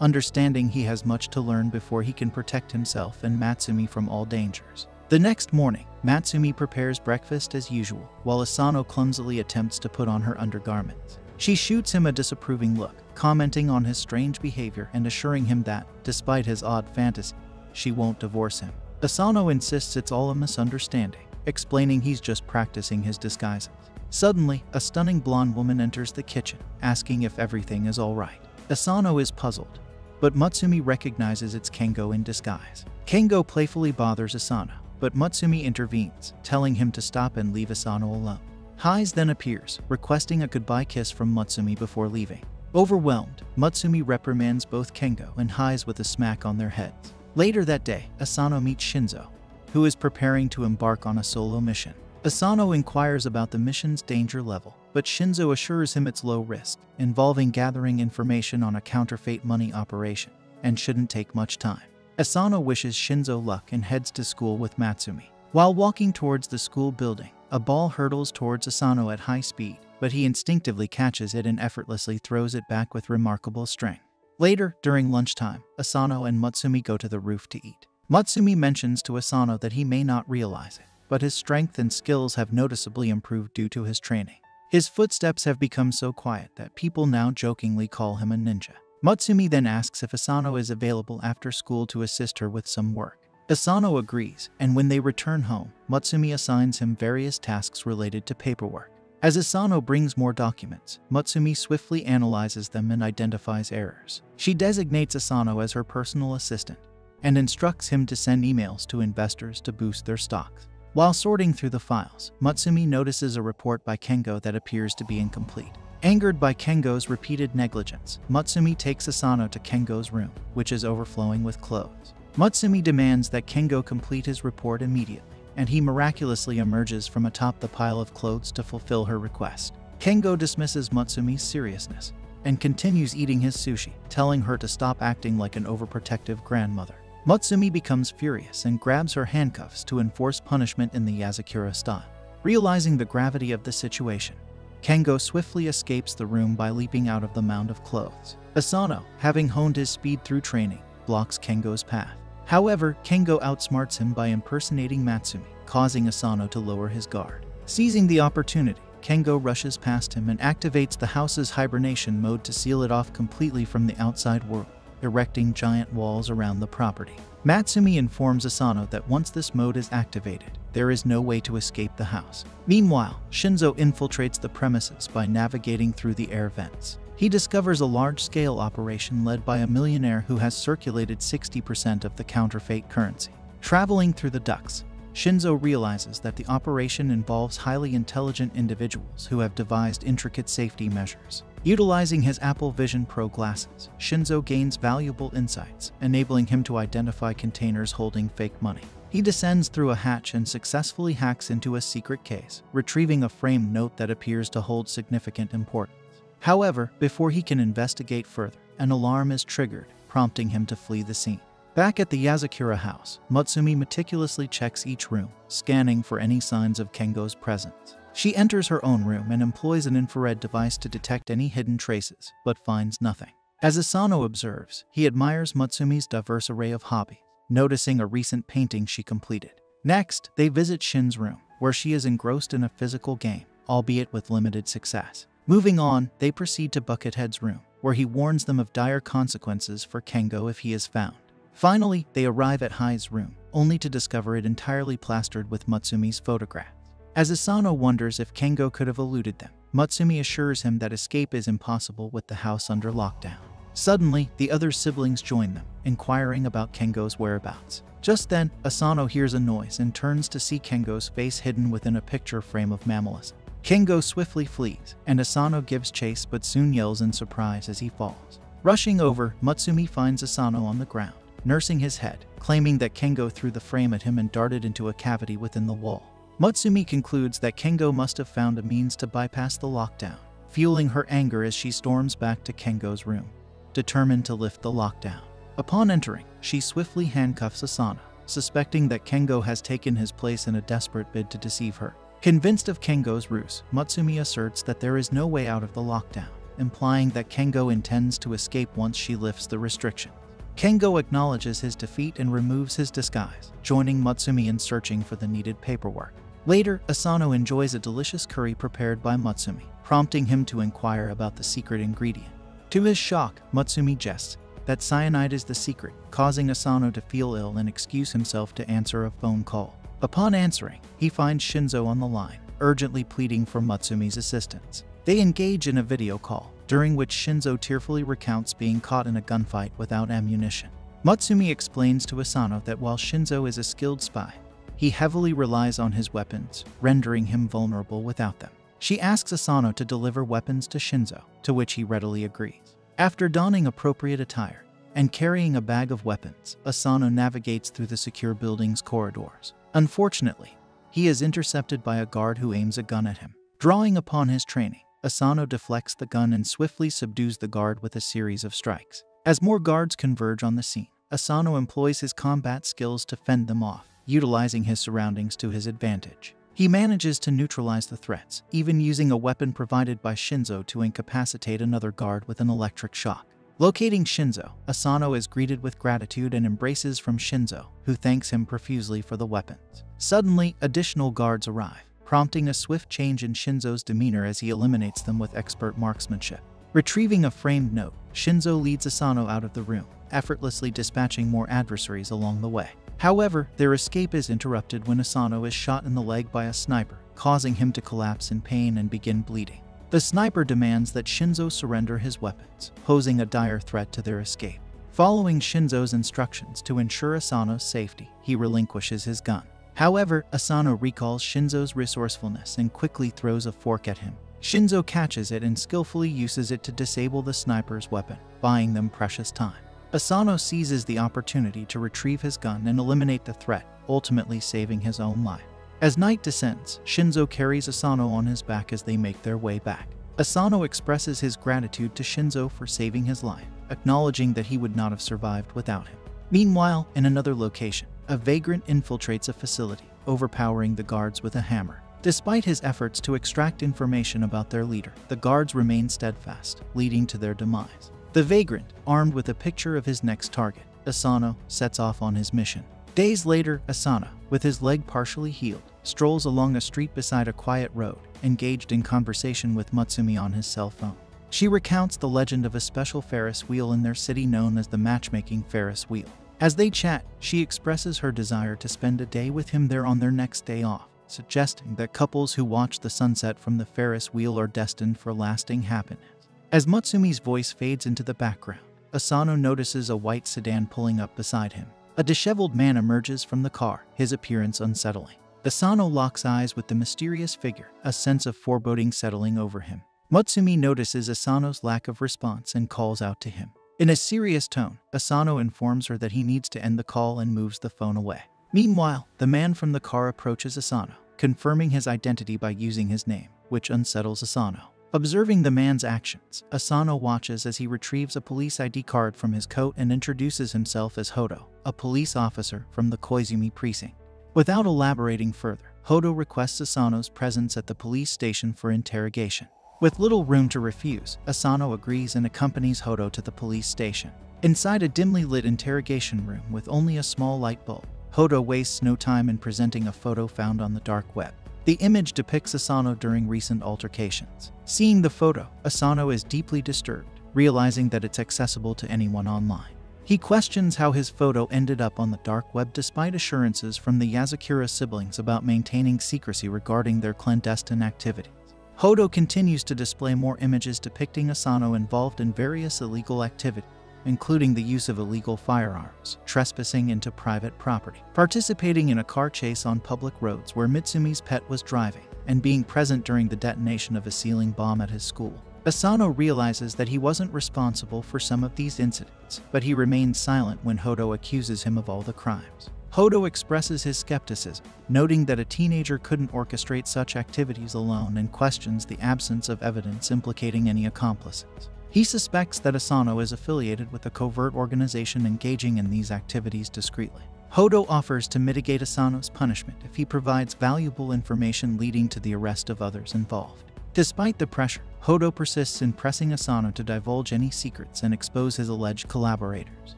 understanding he has much to learn before he can protect himself and Mutsumi from all dangers. The next morning, Mutsumi prepares breakfast as usual, while Asano clumsily attempts to put on her undergarments. She shoots him a disapproving look, commenting on his strange behavior and assuring him that, despite his odd fantasy, she won't divorce him. Asano insists it's all a misunderstanding, explaining he's just practicing his disguises. Suddenly, a stunning blonde woman enters the kitchen, asking if everything is alright. Asano is puzzled, but Mutsumi recognizes it's Kengo in disguise. Kengo playfully bothers Asano, but Mutsumi intervenes, telling him to stop and leave Asano alone. Hise then appears, requesting a goodbye kiss from Mutsumi before leaving. Overwhelmed, Mutsumi reprimands both Kengo and Hise with a smack on their heads. Later that day, Asano meets Shinzo, who is preparing to embark on a solo mission. Asano inquires about the mission's danger level, but Shinzo assures him it's low risk, involving gathering information on a counterfeit money operation, and shouldn't take much time. Asano wishes Shinzo luck and heads to school with Mutsumi. While walking towards the school building, a ball hurtles towards Asano at high speed, but he instinctively catches it and effortlessly throws it back with remarkable strength. Later, during lunchtime, Asano and Mutsumi go to the roof to eat. Mutsumi mentions to Asano that he may not realize it, but his strength and skills have noticeably improved due to his training. His footsteps have become so quiet that people now jokingly call him a ninja. Mutsumi then asks if Asano is available after school to assist her with some work. Asano agrees, and when they return home, Mutsumi assigns him various tasks related to paperwork. As Asano brings more documents, Mutsumi swiftly analyzes them and identifies errors. She designates Asano as her personal assistant and instructs him to send emails to investors to boost their stocks. While sorting through the files, Mutsumi notices a report by Kengo that appears to be incomplete. Angered by Kengo's repeated negligence, Mutsumi takes Asano to Kengo's room, which is overflowing with clothes. Mutsumi demands that Kengo complete his report immediately, and he miraculously emerges from atop the pile of clothes to fulfill her request. Kengo dismisses Mutsumi's seriousness and continues eating his sushi, telling her to stop acting like an overprotective grandmother. Mutsumi becomes furious and grabs her handcuffs to enforce punishment in the Yozakura style. Realizing the gravity of the situation, Kengo swiftly escapes the room by leaping out of the mound of clothes. Asano, having honed his speed through training, blocks Kengo's path. However, Kengo outsmarts him by impersonating Mutsumi, causing Asano to lower his guard. Seizing the opportunity, Kengo rushes past him and activates the house's hibernation mode to seal it off completely from the outside world, erecting giant walls around the property. Mutsumi informs Asano that once this mode is activated, there is no way to escape the house. Meanwhile, Shinzo infiltrates the premises by navigating through the air vents. He discovers a large-scale operation led by a millionaire who has circulated 60% of the counterfeit currency. Traveling through the ducts, Shinzo realizes that the operation involves highly intelligent individuals who have devised intricate safety measures. Utilizing his Apple Vision Pro glasses, Shinzo gains valuable insights, enabling him to identify containers holding fake money. He descends through a hatch and successfully hacks into a secret case, retrieving a framed note that appears to hold significant importance. However, before he can investigate further, an alarm is triggered, prompting him to flee the scene. Back at the Yozakura house, Mutsumi meticulously checks each room, scanning for any signs of Kengo's presence. She enters her own room and employs an infrared device to detect any hidden traces, but finds nothing. As Asano observes, he admires Mutsumi's diverse array of hobbies, noticing a recent painting she completed. Next, they visit Shin's room, where she is engrossed in a physical game, albeit with limited success. Moving on, they proceed to Buckethead's room, where he warns them of dire consequences for Kengo if he is found. Finally, they arrive at Hai's room, only to discover it entirely plastered with Mutsumi's photographs. As Asano wonders if Kengo could have eluded them, Mutsumi assures him that escape is impossible with the house under lockdown. Suddenly, the other siblings join them, inquiring about Kengo's whereabouts. Just then, Asano hears a noise and turns to see Kengo's face hidden within a picture frame of mammalism. Kengo swiftly flees, and Asano gives chase but soon yells in surprise as he falls. Rushing over, Mutsumi finds Asano on the ground, nursing his head, claiming that Kengo threw the frame at him and darted into a cavity within the wall. Mutsumi concludes that Kengo must have found a means to bypass the lockdown, fueling her anger as she storms back to Kengo's room, determined to lift the lockdown. Upon entering, she swiftly handcuffs Asano, suspecting that Kengo has taken his place in a desperate bid to deceive her. Convinced of Kengo's ruse, Mutsumi asserts that there is no way out of the lockdown, implying that Kengo intends to escape once she lifts the restriction. Kengo acknowledges his defeat and removes his disguise, joining Mutsumi in searching for the needed paperwork. Later, Asano enjoys a delicious curry prepared by Mutsumi, prompting him to inquire about the secret ingredient. To his shock, Mutsumi jests that cyanide is the secret, causing Asano to feel ill and excuse himself to answer a phone call. Upon answering, he finds Shinzo on the line, urgently pleading for Mutsumi's assistance. They engage in a video call, during which Shinzo tearfully recounts being caught in a gunfight without ammunition. Mutsumi explains to Asano that while Shinzo is a skilled spy, he heavily relies on his weapons, rendering him vulnerable without them. She asks Asano to deliver weapons to Shinzo, to which he readily agrees. After donning appropriate attire and carrying a bag of weapons, Asano navigates through the secure building's corridors. Unfortunately, he is intercepted by a guard who aims a gun at him. Drawing upon his training, Asano deflects the gun and swiftly subdues the guard with a series of strikes. As more guards converge on the scene, Asano employs his combat skills to fend them off, utilizing his surroundings to his advantage. He manages to neutralize the threats, even using a weapon provided by Shinzo to incapacitate another guard with an electric shock. Locating Shinzo, Asano is greeted with gratitude and embraces from Shinzo, who thanks him profusely for the weapons. Suddenly, additional guards arrive, prompting a swift change in Shinzo's demeanor as he eliminates them with expert marksmanship. Retrieving a framed note, Shinzo leads Asano out of the room, effortlessly dispatching more adversaries along the way. However, their escape is interrupted when Asano is shot in the leg by a sniper, causing him to collapse in pain and begin bleeding. The sniper demands that Shinzo surrender his weapons, posing a dire threat to their escape. Following Shinzo's instructions to ensure Asano's safety, he relinquishes his gun. However, Asano recalls Shinzo's resourcefulness and quickly throws a fork at him. Shinzo catches it and skillfully uses it to disable the sniper's weapon, buying them precious time. Asano seizes the opportunity to retrieve his gun and eliminate the threat, ultimately saving his own life. As night descends, Shinzo carries Asano on his back as they make their way back. Asano expresses his gratitude to Shinzo for saving his life, acknowledging that he would not have survived without him. Meanwhile, in another location, a vagrant infiltrates a facility, overpowering the guards with a hammer. Despite his efforts to extract information about their leader, the guards remain steadfast, leading to their demise. The vagrant, armed with a picture of his next target, Asano, sets off on his mission. Days later, Asano, with his leg partially healed, strolls along a street beside a quiet road, engaged in conversation with Mutsumi on his cell phone. She recounts the legend of a special Ferris wheel in their city known as the matchmaking Ferris wheel. As they chat, she expresses her desire to spend a day with him there on their next day off, suggesting that couples who watch the sunset from the Ferris wheel are destined for lasting happiness. As Mutsumi's voice fades into the background, Asano notices a white sedan pulling up beside him. A disheveled man emerges from the car, his appearance unsettling. Asano locks eyes with the mysterious figure, a sense of foreboding settling over him. Mutsumi notices Asano's lack of response and calls out to him. In a serious tone, Asano informs her that he needs to end the call and moves the phone away. Meanwhile, the man from the car approaches Asano, confirming his identity by using his name, which unsettles Asano. Observing the man's actions, Asano watches as he retrieves a police ID card from his coat and introduces himself as Hodo, a police officer from the Koizumi precinct. Without elaborating further, Hodo requests Asano's presence at the police station for interrogation. With little room to refuse, Asano agrees and accompanies Hodo to the police station. Inside a dimly lit interrogation room with only a small light bulb, Hodo wastes no time in presenting a photo found on the dark web. The image depicts Asano during recent altercations. Seeing the photo, Asano is deeply disturbed, realizing that it's accessible to anyone online. He questions how his photo ended up on the dark web despite assurances from the Yozakura siblings about maintaining secrecy regarding their clandestine activities. Hodo continues to display more images depicting Asano involved in various illegal activities, including the use of illegal firearms, trespassing into private property, participating in a car chase on public roads where Mutsumi's pet was driving, and being present during the detonation of a ceiling bomb at his school. Asano realizes that he wasn't responsible for some of these incidents, but he remains silent when Hodo accuses him of all the crimes. Hodo expresses his skepticism, noting that a teenager couldn't orchestrate such activities alone and questions the absence of evidence implicating any accomplices. He suspects that Asano is affiliated with a covert organization engaging in these activities discreetly. Hodo offers to mitigate Asano's punishment if he provides valuable information leading to the arrest of others involved. Despite the pressure, Hodo persists in pressing Asano to divulge any secrets and expose his alleged collaborators.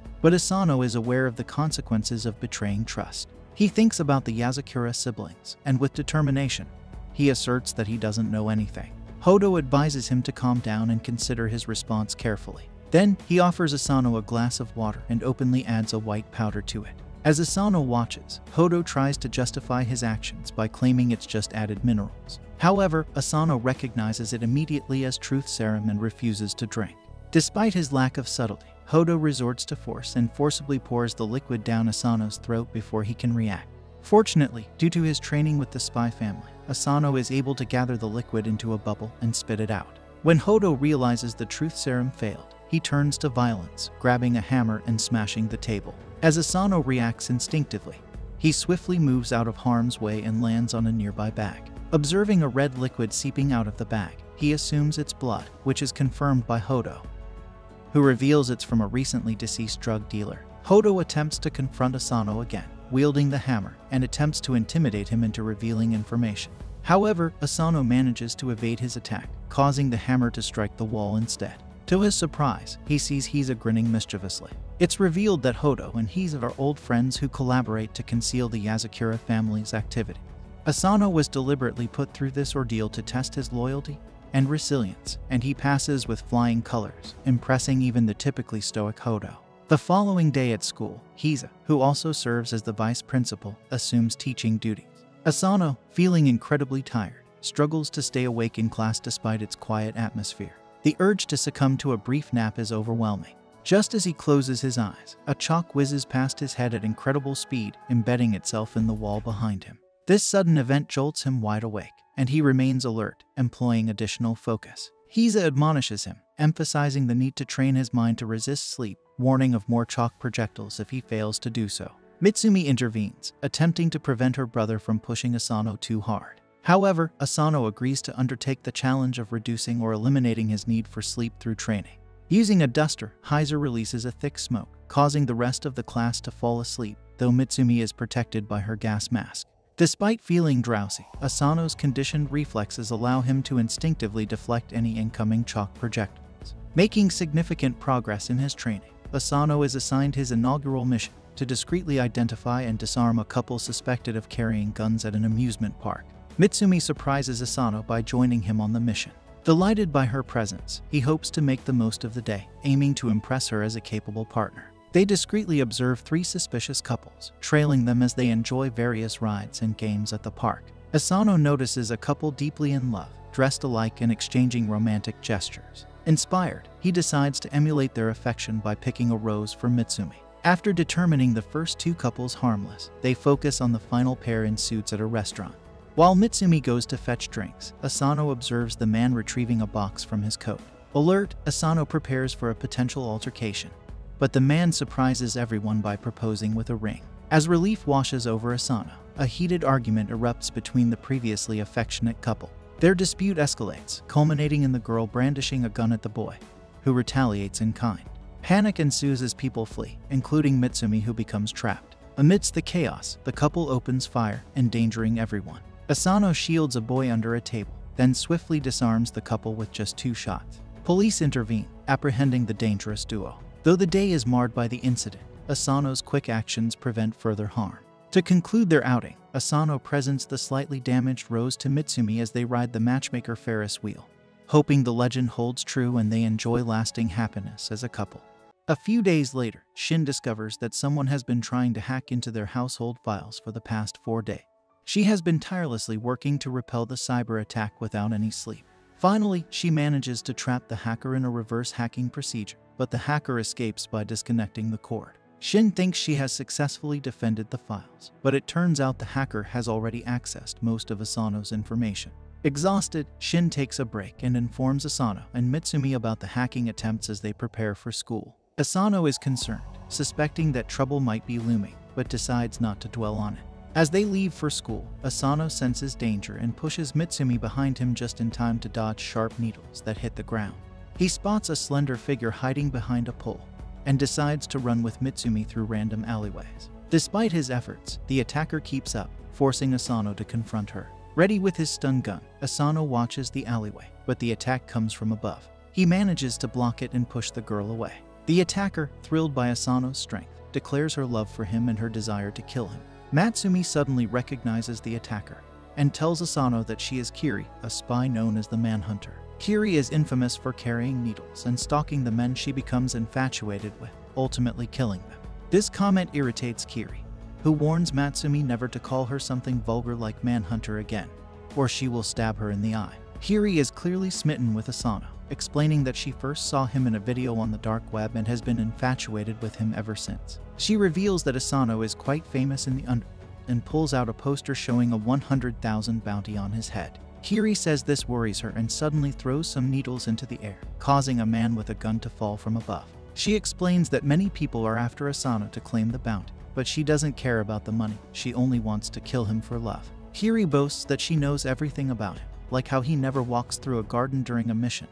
But Asano is aware of the consequences of betraying trust. He thinks about the Yozakura siblings, and with determination, he asserts that he doesn't know anything. Hodo advises him to calm down and consider his response carefully. Then, he offers Asano a glass of water and openly adds a white powder to it. As Asano watches, Hodo tries to justify his actions by claiming it's just added minerals. However, Asano recognizes it immediately as truth serum and refuses to drink. Despite his lack of subtlety, Hodo resorts to force and forcibly pours the liquid down Asano's throat before he can react. Fortunately, due to his training with the spy family, Asano is able to gather the liquid into a bubble and spit it out. When Hodo realizes the truth serum failed, he turns to violence, grabbing a hammer and smashing the table. As Asano reacts instinctively, he swiftly moves out of harm's way and lands on a nearby bag. Observing a red liquid seeping out of the bag, he assumes it's blood, which is confirmed by Hodo, who reveals it's from a recently deceased drug dealer. Hodo attempts to confront Asano again, wielding the hammer, and attempts to intimidate him into revealing information. However, Asano manages to evade his attack, causing the hammer to strike the wall instead. To his surprise, he sees Hisa grinning mischievously. It's revealed that Hodo and Hisa are old friends who collaborate to conceal the Yozakura family's activity. Asano was deliberately put through this ordeal to test his loyalty and resilience, and he passes with flying colors, impressing even the typically stoic Hodo. The following day at school, Hisa, who also serves as the vice principal, assumes teaching duties. Asano, feeling incredibly tired, struggles to stay awake in class despite its quiet atmosphere. The urge to succumb to a brief nap is overwhelming. Just as he closes his eyes, a chalk whizzes past his head at incredible speed, embedding itself in the wall behind him. This sudden event jolts him wide awake, and he remains alert, employing additional focus. Hisa admonishes him, emphasizing the need to train his mind to resist sleep, warning of more chalk projectiles if he fails to do so. Mutsumi intervenes, attempting to prevent her brother from pushing Asano too hard. However, Asano agrees to undertake the challenge of reducing or eliminating his need for sleep through training. Using a duster, Hisa releases a thick smoke, causing the rest of the class to fall asleep, though Mutsumi is protected by her gas mask. Despite feeling drowsy, Asano's conditioned reflexes allow him to instinctively deflect any incoming chalk projectiles. Making significant progress in his training, Asano is assigned his inaugural mission to discreetly identify and disarm a couple suspected of carrying guns at an amusement park. Mutsumi surprises Asano by joining him on the mission. Delighted by her presence, he hopes to make the most of the day, aiming to impress her as a capable partner. They discreetly observe three suspicious couples, trailing them as they enjoy various rides and games at the park. Asano notices a couple deeply in love, dressed alike and exchanging romantic gestures. Inspired, he decides to emulate their affection by picking a rose for Mutsumi. After determining the first two couples harmless, they focus on the final pair in suits at a restaurant. While Mutsumi goes to fetch drinks, Asano observes the man retrieving a box from his coat. Alert, Asano prepares for a potential altercation, but the man surprises everyone by proposing with a ring. As relief washes over Asano, a heated argument erupts between the previously affectionate couple. Their dispute escalates, culminating in the girl brandishing a gun at the boy, who retaliates in kind. Panic ensues as people flee, including Mutsumi who becomes trapped. Amidst the chaos, the couple opens fire, endangering everyone. Asano shields a boy under a table, then swiftly disarms the couple with just two shots. Police intervene, apprehending the dangerous duo. Though the day is marred by the incident, Asano's quick actions prevent further harm. To conclude their outing, Asano presents the slightly damaged rose to Mutsumi as they ride the matchmaker Ferris wheel, hoping the legend holds true and they enjoy lasting happiness as a couple. A few days later, Shin discovers that someone has been trying to hack into their household files for the past four days. She has been tirelessly working to repel the cyber attack without any sleep. Finally, she manages to trap the hacker in a reverse hacking procedure, but the hacker escapes by disconnecting the cord. Shin thinks she has successfully defended the files, but it turns out the hacker has already accessed most of Asano's information. Exhausted, Shin takes a break and informs Asano and Mutsumi about the hacking attempts as they prepare for school. Asano is concerned, suspecting that trouble might be looming, but decides not to dwell on it. As they leave for school, Asano senses danger and pushes Mutsumi behind him just in time to dodge sharp needles that hit the ground. He spots a slender figure hiding behind a pole and decides to run with Mutsumi through random alleyways. Despite his efforts, the attacker keeps up, forcing Asano to confront her. Ready with his stun gun, Asano watches the alleyway, but the attack comes from above. He manages to block it and push the girl away. The attacker, thrilled by Asano's strength, declares her love for him and her desire to kill him. Mutsumi suddenly recognizes the attacker and tells Asano that she is Kiri, a spy known as the Manhunter. Kiri is infamous for carrying needles and stalking the men she becomes infatuated with, ultimately killing them. This comment irritates Kiri, who warns Mutsumi never to call her something vulgar like Manhunter again, or she will stab her in the eye. Kiri is clearly smitten with Asano, explaining that she first saw him in a video on the dark web and has been infatuated with him ever since. She reveals that Asano is quite famous in the under and pulls out a poster showing a 100,000 bounty on his head. Kiri says this worries her and suddenly throws some needles into the air, causing a man with a gun to fall from above. She explains that many people are after Asano to claim the bounty, but she doesn't care about the money, she only wants to kill him for love. Kiri boasts that she knows everything about him, like how he never walks through a garden during a mission,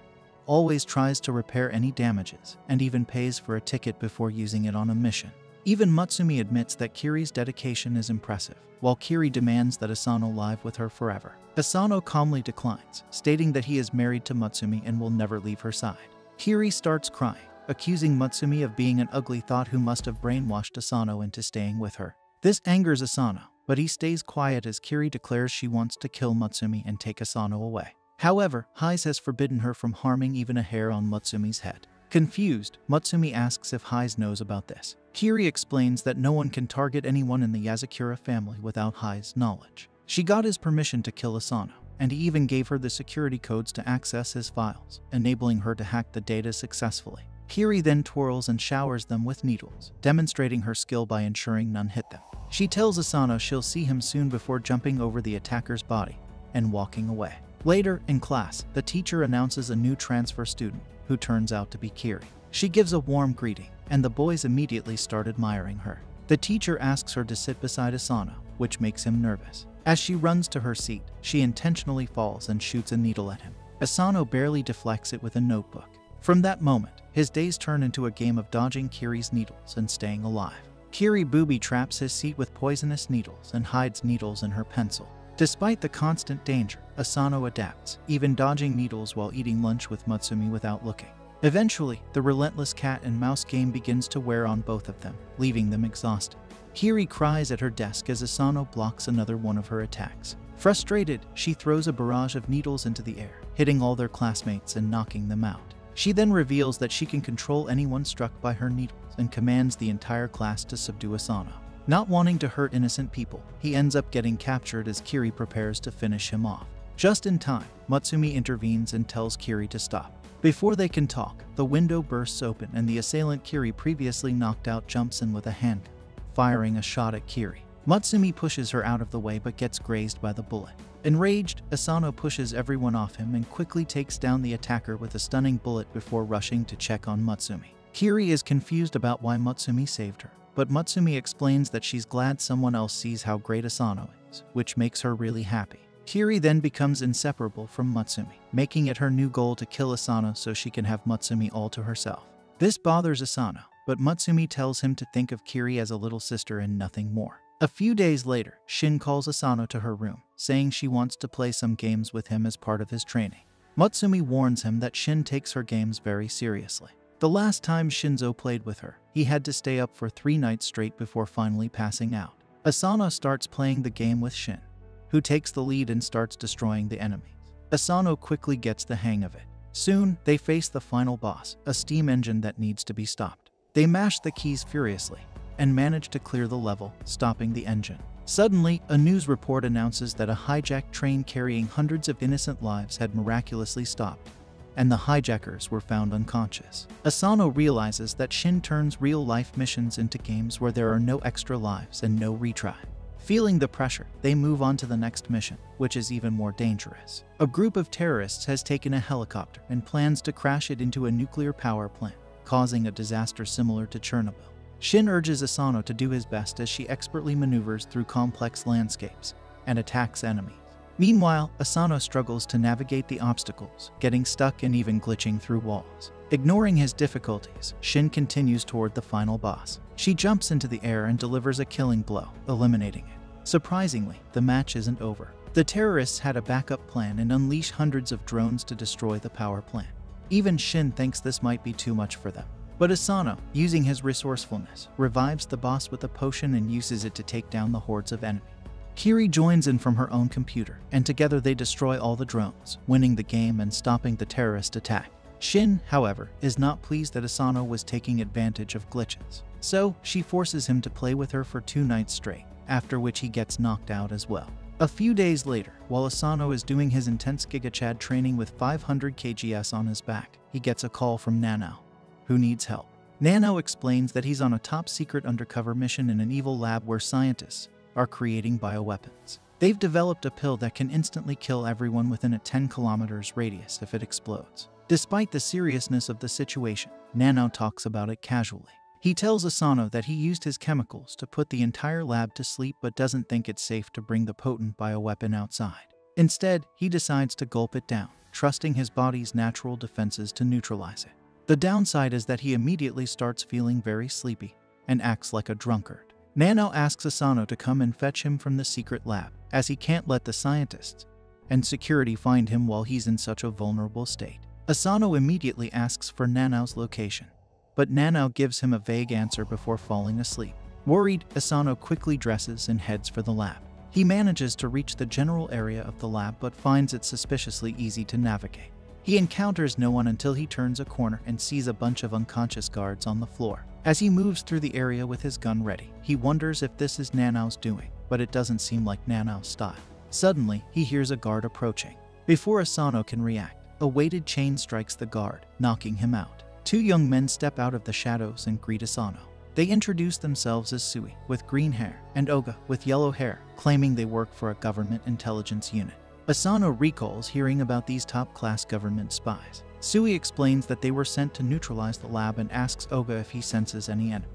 always tries to repair any damages, and even pays for a ticket before using it on a mission. Even Mutsumi admits that Kiri's dedication is impressive, while Kiri demands that Asano live with her forever. Asano calmly declines, stating that he is married to Mutsumi and will never leave her side. Kiri starts crying, accusing Mutsumi of being an ugly thought who must have brainwashed Asano into staying with her. This angers Asano, but he stays quiet as Kiri declares she wants to kill Mutsumi and take Asano away. However, Hise has forbidden her from harming even a hair on Mutsumi's head. Confused, Mutsumi asks if Hise knows about this. Kiri explains that no one can target anyone in the Yozakura family without Hise's knowledge. She got his permission to kill Asano, and he even gave her the security codes to access his files, enabling her to hack the data successfully. Kiri then twirls and showers them with needles, demonstrating her skill by ensuring none hit them. She tells Asano she'll see him soon before jumping over the attacker's body and walking away. Later, in class, the teacher announces a new transfer student, who turns out to be Kiri. She gives a warm greeting, and the boys immediately start admiring her. The teacher asks her to sit beside Asano, which makes him nervous. As she runs to her seat, she intentionally falls and shoots a needle at him. Asano barely deflects it with a notebook. From that moment, his days turn into a game of dodging Kiri's needles and staying alive. Kiri booby traps his seat with poisonous needles and hides needles in her pencil. Despite the constant danger, Asano adapts, even dodging needles while eating lunch with Mutsumi without looking. Eventually, the relentless cat and mouse game begins to wear on both of them, leaving them exhausted. Kiri cries at her desk as Asano blocks another one of her attacks. Frustrated, she throws a barrage of needles into the air, hitting all their classmates and knocking them out. She then reveals that she can control anyone struck by her needles and commands the entire class to subdue Asano. Not wanting to hurt innocent people, he ends up getting captured as Kiri prepares to finish him off. Just in time, Mutsumi intervenes and tells Kiri to stop. Before they can talk, the window bursts open and the assailant Kiri previously knocked out jumps in with a handgun, firing a shot at Kiri. Mutsumi pushes her out of the way but gets grazed by the bullet. Enraged, Asano pushes everyone off him and quickly takes down the attacker with a stunning bullet before rushing to check on Mutsumi. Kiri is confused about why Mutsumi saved her, but Mutsumi explains that she's glad someone else sees how great Asano is, which makes her really happy. Kiri then becomes inseparable from Mutsumi, making it her new goal to kill Asano so she can have Mutsumi all to herself. This bothers Asano, but Mutsumi tells him to think of Kiri as a little sister and nothing more. A few days later, Shin calls Asano to her room, saying she wants to play some games with him as part of his training. Mutsumi warns him that Shin takes her games very seriously. The last time Shinzo played with her, he had to stay up for three nights straight before finally passing out. Asano starts playing the game with Shin, who takes the lead and starts destroying the enemies. Asano quickly gets the hang of it. Soon, they face the final boss, a steam engine that needs to be stopped. They mash the keys furiously and manage to clear the level, stopping the engine. Suddenly, a news report announces that a hijacked train carrying hundreds of innocent lives had miraculously stopped, and the hijackers were found unconscious. Asano realizes that Shin turns real-life missions into games where there are no extra lives and no retry. Feeling the pressure, they move on to the next mission, which is even more dangerous. A group of terrorists has taken a helicopter and plans to crash it into a nuclear power plant, causing a disaster similar to Chernobyl. Shin urges Asano to do his best as she expertly maneuvers through complex landscapes and attacks enemies. Meanwhile, Asano struggles to navigate the obstacles, getting stuck and even glitching through walls. Ignoring his difficulties, Shin continues toward the final boss. She jumps into the air and delivers a killing blow, eliminating it. Surprisingly, the match isn't over. The terrorists had a backup plan and unleash hundreds of drones to destroy the power plant. Even Shin thinks this might be too much for them. But Asano, using his resourcefulness, revives the boss with a potion and uses it to take down the hordes of enemies. Kiri joins in from her own computer, and together they destroy all the drones, winning the game and stopping the terrorist attack. Shin, however, is not pleased that Asano was taking advantage of glitches. So, she forces him to play with her for two nights straight, after which he gets knocked out as well. A few days later, while Asano is doing his intense Giga Chad training with 500 kgs on his back, he gets a call from Nanao, who needs help. Nanao explains that he's on a top secret undercover mission in an evil lab where scientists are creating bioweapons. They've developed a pill that can instantly kill everyone within a 10 kilometers radius if it explodes. Despite the seriousness of the situation, Nanao talks about it casually. He tells Asano that he used his chemicals to put the entire lab to sleep but doesn't think it's safe to bring the potent bioweapon outside. Instead, he decides to gulp it down, trusting his body's natural defenses to neutralize it. The downside is that he immediately starts feeling very sleepy, and acts like a drunkard. Nanao asks Asano to come and fetch him from the secret lab, as he can't let the scientists and security find him while he's in such a vulnerable state. Asano immediately asks for Nanao's location, but Nanao gives him a vague answer before falling asleep. Worried, Asano quickly dresses and heads for the lab. He manages to reach the general area of the lab but finds it suspiciously easy to navigate. He encounters no one until he turns a corner and sees a bunch of unconscious guards on the floor. As he moves through the area with his gun ready, he wonders if this is Nanao's doing, but it doesn't seem like Nanao's style. Suddenly, he hears a guard approaching. Before Asano can react, a weighted chain strikes the guard, knocking him out. Two young men step out of the shadows and greet Asano. They introduce themselves as Sui, with green hair, and Oga, with yellow hair, claiming they work for a government intelligence unit. Asano recalls hearing about these top-class government spies. Sui explains that they were sent to neutralize the lab and asks Oga if he senses any enemy.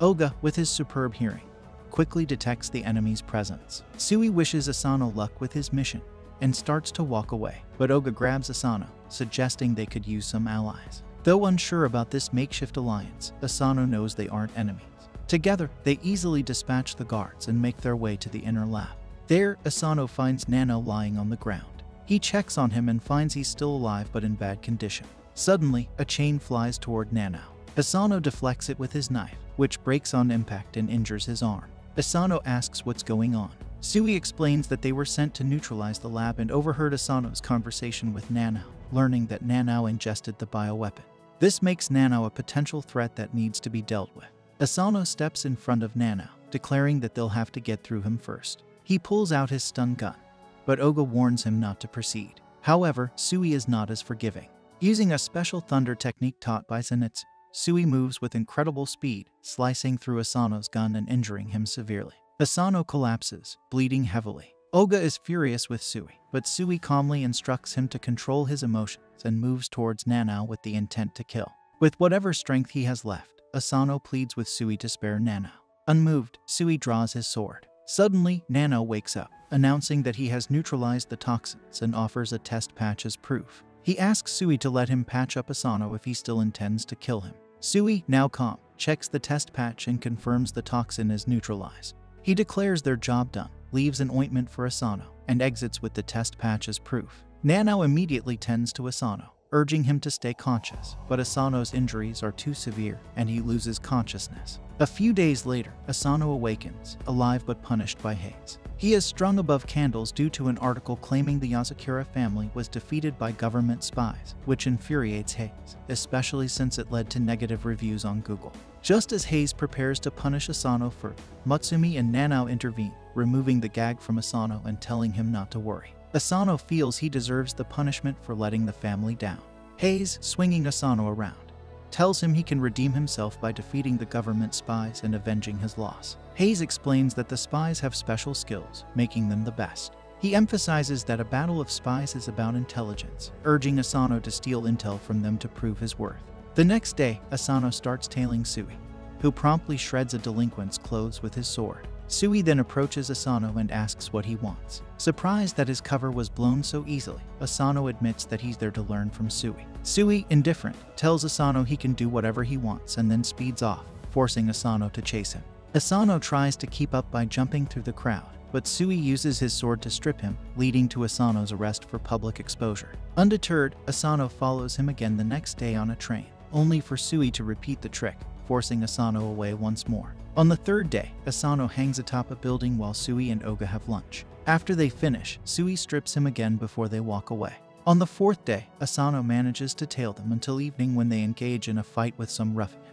Oga, with his superb hearing, quickly detects the enemy's presence. Sui wishes Asano luck with his mission and starts to walk away, but Oga grabs Asano, suggesting they could use some allies. Though unsure about this makeshift alliance, Asano knows they aren't enemies. Together, they easily dispatch the guards and make their way to the inner lab. There, Asano finds Nanao lying on the ground. He checks on him and finds he's still alive but in bad condition. Suddenly, a chain flies toward Nanao. Asano deflects it with his knife, which breaks on impact and injures his arm. Asano asks what's going on. Sui explains that they were sent to neutralize the lab and overheard Asano's conversation with Nanao, learning that Nanao ingested the bioweapon. This makes Nanao a potential threat that needs to be dealt with. Asano steps in front of Nanao, declaring that they'll have to get through him first. He pulls out his stun gun, but Oga warns him not to proceed. However, Sui is not as forgiving. Using a special thunder technique taught by Zenitsu, Sui moves with incredible speed, slicing through Asano's gun and injuring him severely. Asano collapses, bleeding heavily. Oga is furious with Sui, but Sui calmly instructs him to control his emotions and moves towards Nanao with the intent to kill. With whatever strength he has left, Asano pleads with Sui to spare Nanao. Unmoved, Sui draws his sword. Suddenly, Nanao wakes up, announcing that he has neutralized the toxins and offers a test patch as proof. He asks Sui to let him patch up Asano if he still intends to kill him. Sui, now calm, checks the test patch and confirms the toxin is neutralized. He declares their job done, leaves an ointment for Asano, and exits with the test patch as proof. Nanao immediately tends to Asano, urging him to stay conscious, but Asano's injuries are too severe and he loses consciousness. A few days later, Asano awakens, alive but punished by Hayes. He is strung above candles due to an article claiming the Yozakura family was defeated by government spies, which infuriates Hayes, especially since it led to negative reviews on Google. Just as Hayes prepares to punish Asano further, Mutsumi and Nanao intervene, removing the gag from Asano and telling him not to worry. Asano feels he deserves the punishment for letting the family down. Hayes, swinging Asano around, tells him he can redeem himself by defeating the government spies and avenging his loss. Hayes explains that the spies have special skills, making them the best. He emphasizes that a battle of spies is about intelligence, urging Asano to steal intel from them to prove his worth. The next day, Asano starts tailing Sui, who promptly shreds a delinquent's clothes with his sword. Sui then approaches Asano and asks what he wants. Surprised that his cover was blown so easily, Asano admits that he's there to learn from Sui. Sui, indifferent, tells Asano he can do whatever he wants and then speeds off, forcing Asano to chase him. Asano tries to keep up by jumping through the crowd, but Sui uses his sword to strip him, leading to Asano's arrest for public exposure. Undeterred, Asano follows him again the next day on a train, only for Sui to repeat the trick, forcing Asano away once more. On the third day, Asano hangs atop a building while Sui and Oga have lunch. After they finish, Sui strips him again before they walk away. On the fourth day, Asano manages to tail them until evening when they engage in a fight with some ruffians.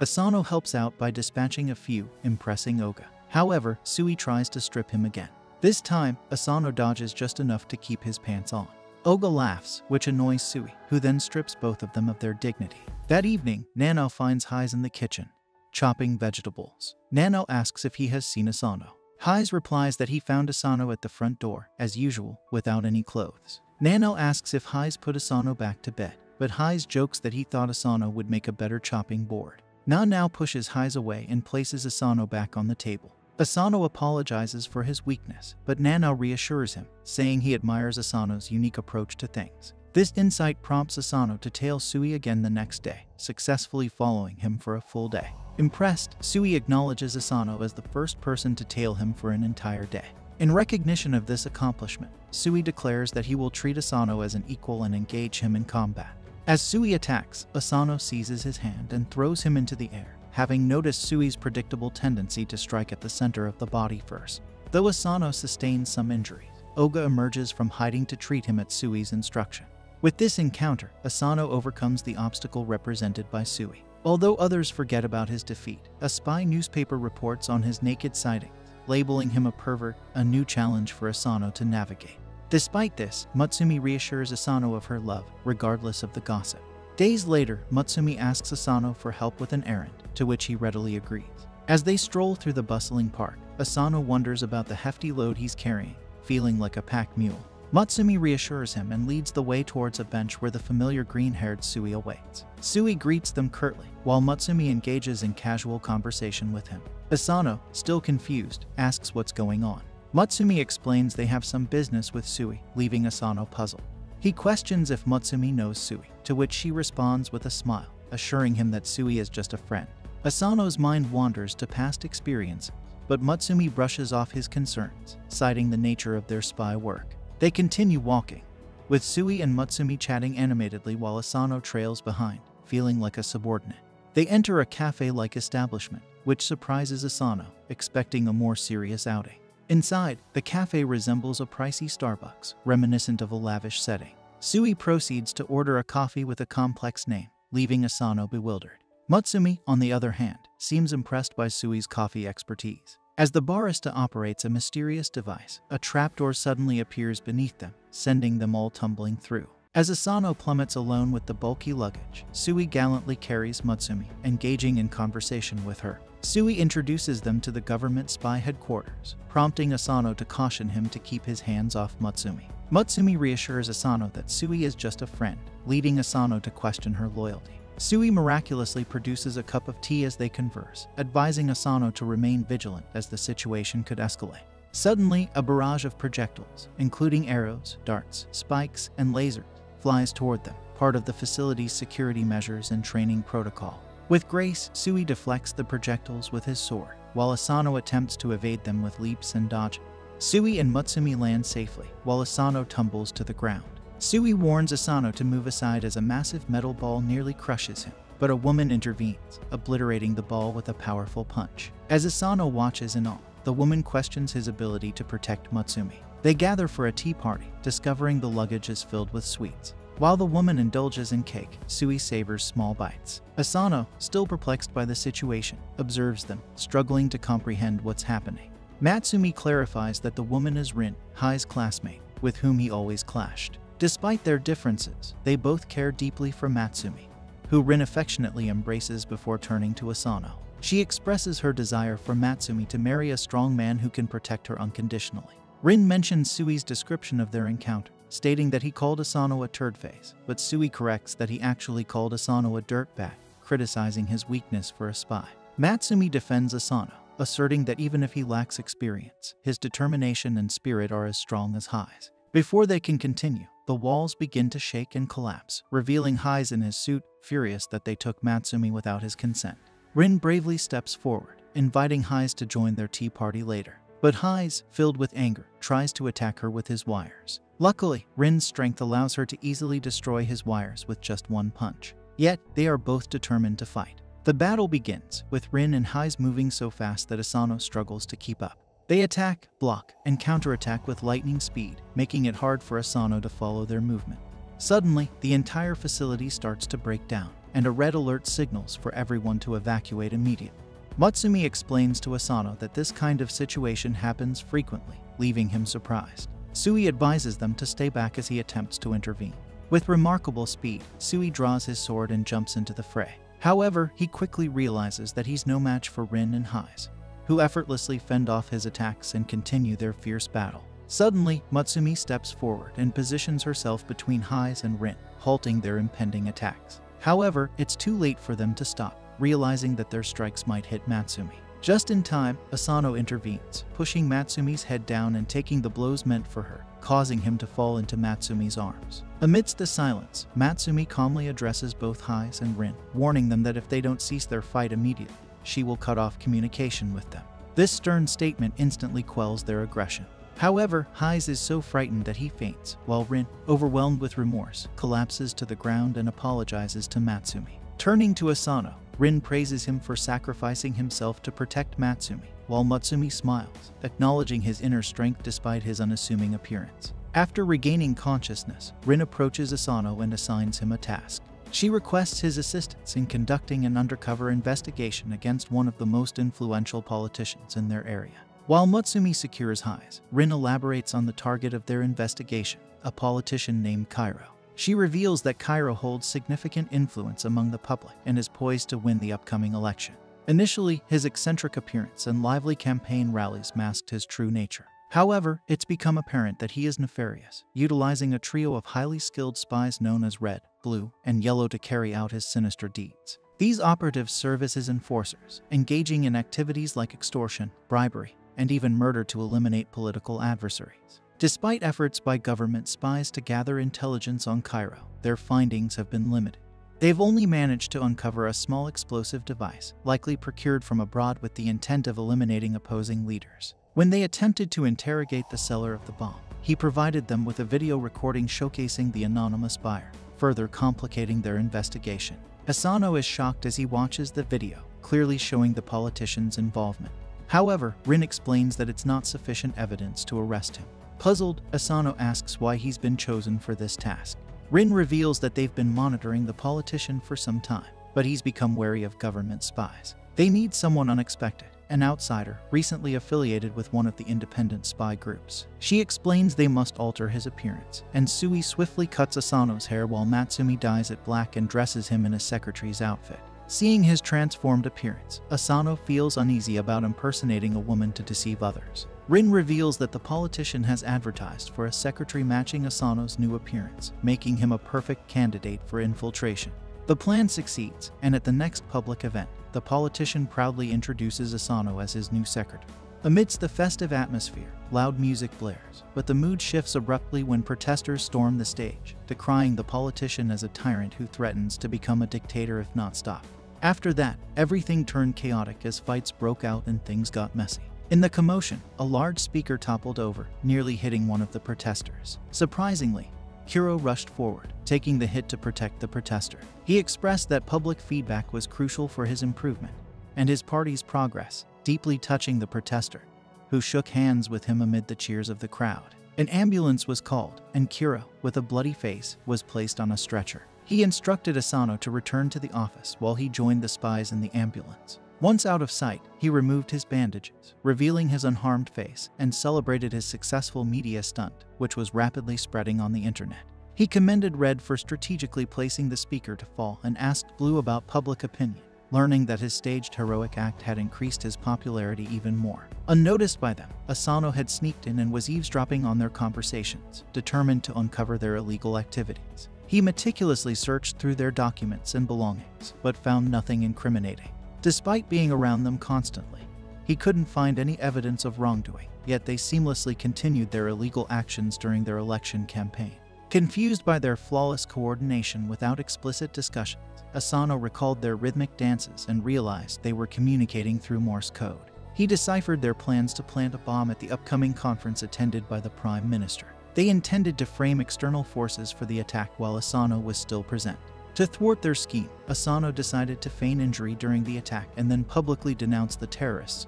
Asano helps out by dispatching a few, impressing Oga. However, Sui tries to strip him again. This time, Asano dodges just enough to keep his pants on. Oga laughs, which annoys Sui, who then strips both of them of their dignity. That evening, Nanao finds Hayes in the kitchen, chopping vegetables. Nanao asks if he has seen Asano. Hayes replies that he found Asano at the front door, as usual, without any clothes. Nanao asks if Hayes put Asano back to bed, but Hayes jokes that he thought Asano would make a better chopping board. Nanao pushes Hayes away and places Asano back on the table, Asano apologizes for his weakness, but Nanao reassures him, saying he admires Asano's unique approach to things. This insight prompts Asano to tail Sui again the next day, successfully following him for a full day. Impressed, Sui acknowledges Asano as the first person to tail him for an entire day. In recognition of this accomplishment, Sui declares that he will treat Asano as an equal and engage him in combat. As Sui attacks, Asano seizes his hand and throws him into the air, having noticed Sui's predictable tendency to strike at the center of the body first. Though Asano sustains some injuries, Oga emerges from hiding to treat him at Sui's instruction. With this encounter, Asano overcomes the obstacle represented by Sui. Although others forget about his defeat, a spy newspaper reports on his naked sightings, labeling him a pervert, a new challenge for Asano to navigate. Despite this, Mutsumi reassures Asano of her love, regardless of the gossip. Days later, Mutsumi asks Asano for help with an errand, to which he readily agrees. As they stroll through the bustling park, Asano wonders about the hefty load he's carrying, feeling like a pack mule. Mutsumi reassures him and leads the way towards a bench where the familiar green-haired Sui awaits. Sui greets them curtly, while Mutsumi engages in casual conversation with him. Asano, still confused, asks what's going on. Mutsumi explains they have some business with Sui, leaving Asano puzzled. He questions if Mutsumi knows Sui, to which she responds with a smile, assuring him that Sui is just a friend. Asano's mind wanders to past experience, but Mutsumi brushes off his concerns, citing the nature of their spy work. They continue walking, with Sui and Mutsumi chatting animatedly while Asano trails behind, feeling like a subordinate. They enter a cafe-like establishment, which surprises Asano, expecting a more serious outing. Inside, the cafe resembles a pricey Starbucks, reminiscent of a lavish setting. Sui proceeds to order a coffee with a complex name, leaving Asano bewildered. Mutsumi, on the other hand, seems impressed by Sui's coffee expertise. As the barista operates a mysterious device, a trapdoor suddenly appears beneath them, sending them all tumbling through. As Asano plummets alone with the bulky luggage, Sui gallantly carries Mutsumi, engaging in conversation with her. Sui introduces them to the government spy headquarters, prompting Asano to caution him to keep his hands off Mutsumi. Mutsumi reassures Asano that Sui is just a friend, leading Asano to question her loyalty. Sui miraculously produces a cup of tea as they converse, advising Asano to remain vigilant as the situation could escalate. Suddenly, a barrage of projectiles, including arrows, darts, spikes, and lasers, flies toward them, part of the facility's security measures and training protocol. With grace, Sui deflects the projectiles with his sword, while Asano attempts to evade them with leaps and dodges. Sui and Mutsumi land safely, while Asano tumbles to the ground. Sui warns Asano to move aside as a massive metal ball nearly crushes him, but a woman intervenes, obliterating the ball with a powerful punch. As Asano watches in awe, the woman questions his ability to protect Mutsumi. They gather for a tea party, discovering the luggage is filled with sweets. While the woman indulges in cake, Sui savors small bites. Asano, still perplexed by the situation, observes them, struggling to comprehend what's happening. Mutsumi clarifies that the woman is Rin, Hai's classmate, with whom he always clashed. Despite their differences, they both care deeply for Mutsumi, who Rin affectionately embraces before turning to Asano. She expresses her desire for Mutsumi to marry a strong man who can protect her unconditionally. Rin mentions Sui's description of their encounter, stating that he called Asano a turd face, but Sui corrects that he actually called Asano a dirtbag, criticizing his weakness for a spy. Mutsumi defends Asano, asserting that even if he lacks experience, his determination and spirit are as strong as Hai's. Before they can continue, the walls begin to shake and collapse, revealing Hai's in his suit, furious that they took Mutsumi without his consent. Rin bravely steps forward, inviting Hai's to join their tea party later. But Hai's, filled with anger, tries to attack her with his wires. Luckily, Rin's strength allows her to easily destroy his wires with just one punch. Yet, they are both determined to fight. The battle begins, with Rin and Hai's moving so fast that Asano struggles to keep up. They attack, block, and counterattack with lightning speed, making it hard for Asano to follow their movement. Suddenly, the entire facility starts to break down, and a red alert signals for everyone to evacuate immediately. Mutsumi explains to Asano that this kind of situation happens frequently, leaving him surprised. Sui advises them to stay back as he attempts to intervene. With remarkable speed, Sui draws his sword and jumps into the fray. However, he quickly realizes that he's no match for Rin and Hai's who effortlessly fend off his attacks and continue their fierce battle. Suddenly, Mutsumi steps forward and positions herself between Hai's and Rin, halting their impending attacks. However, it's too late for them to stop, realizing that their strikes might hit Mutsumi. Just in time, Asano intervenes, pushing Mutsumi's head down and taking the blows meant for her, causing him to fall into Mutsumi's arms. Amidst the silence, Mutsumi calmly addresses both Hise and Rin, warning them that if they don't cease their fight immediately, she will cut off communication with them. This stern statement instantly quells their aggression. However, Hise is so frightened that he faints, while Rin, overwhelmed with remorse, collapses to the ground and apologizes to Mutsumi. Turning to Asano, Rin praises him for sacrificing himself to protect Mutsumi, while Mutsumi smiles, acknowledging his inner strength despite his unassuming appearance. After regaining consciousness, Rin approaches Asano and assigns him a task. She requests his assistance in conducting an undercover investigation against one of the most influential politicians in their area. While Mutsumi secures Hise, Rin elaborates on the target of their investigation, a politician named Kairo. She reveals that Kairo holds significant influence among the public and is poised to win the upcoming election. Initially, his eccentric appearance and lively campaign rallies masked his true nature. However, it's become apparent that he is nefarious, utilizing a trio of highly skilled spies known as Red, Blue, and Yellow to carry out his sinister deeds. These operatives serve as his enforcers, engaging in activities like extortion, bribery, and even murder to eliminate political adversaries. Despite efforts by government spies to gather intelligence on Kairo, their findings have been limited. They've only managed to uncover a small explosive device, likely procured from abroad with the intent of eliminating opposing leaders. When they attempted to interrogate the seller of the bomb, he provided them with a video recording showcasing the anonymous buyer, further complicating their investigation. Asano is shocked as he watches the video, clearly showing the politician's involvement. However, Rin explains that it's not sufficient evidence to arrest him. Puzzled, Asano asks why he's been chosen for this task. Rin reveals that they've been monitoring the politician for some time, but he's become wary of government spies. They need someone unexpected, an outsider recently affiliated with one of the independent spy groups. She explains they must alter his appearance, and Sui swiftly cuts Asano's hair while Mutsumi dyes it black and dresses him in a secretary's outfit. Seeing his transformed appearance, Asano feels uneasy about impersonating a woman to deceive others. Rin reveals that the politician has advertised for a secretary matching Asano's new appearance, making him a perfect candidate for infiltration. The plan succeeds, and at the next public event, the politician proudly introduces Asano as his new secretary. Amidst the festive atmosphere, loud music blares, but the mood shifts abruptly when protesters storm the stage, decrying the politician as a tyrant who threatens to become a dictator if not stopped. After that, everything turned chaotic as fights broke out and things got messy. In the commotion, a large speaker toppled over, nearly hitting one of the protesters. Surprisingly, Kuro rushed forward, taking the hit to protect the protester. He expressed that public feedback was crucial for his improvement and his party's progress, deeply touching the protester, who shook hands with him amid the cheers of the crowd. An ambulance was called, and Kuro, with a bloody face, was placed on a stretcher. He instructed Asano to return to the office while he joined the spies in the ambulance. Once out of sight, he removed his bandages, revealing his unharmed face, and celebrated his successful media stunt, which was rapidly spreading on the internet. He commended Red for strategically placing the speaker to fall and asked Blue about public opinion, learning that his staged heroic act had increased his popularity even more. Unnoticed by them, Asano had sneaked in and was eavesdropping on their conversations, determined to uncover their illegal activities. He meticulously searched through their documents and belongings, but found nothing incriminating. Despite being around them constantly, he couldn't find any evidence of wrongdoing, yet they seamlessly continued their illegal actions during their election campaign. Confused by their flawless coordination without explicit discussions, Asano recalled their rhythmic dances and realized they were communicating through Morse code. He deciphered their plans to plant a bomb at the upcoming conference attended by the Prime Minister. They intended to frame external forces for the attack while Asano was still present. To thwart their scheme, Asano decided to feign injury during the attack and then publicly denounce the terrorists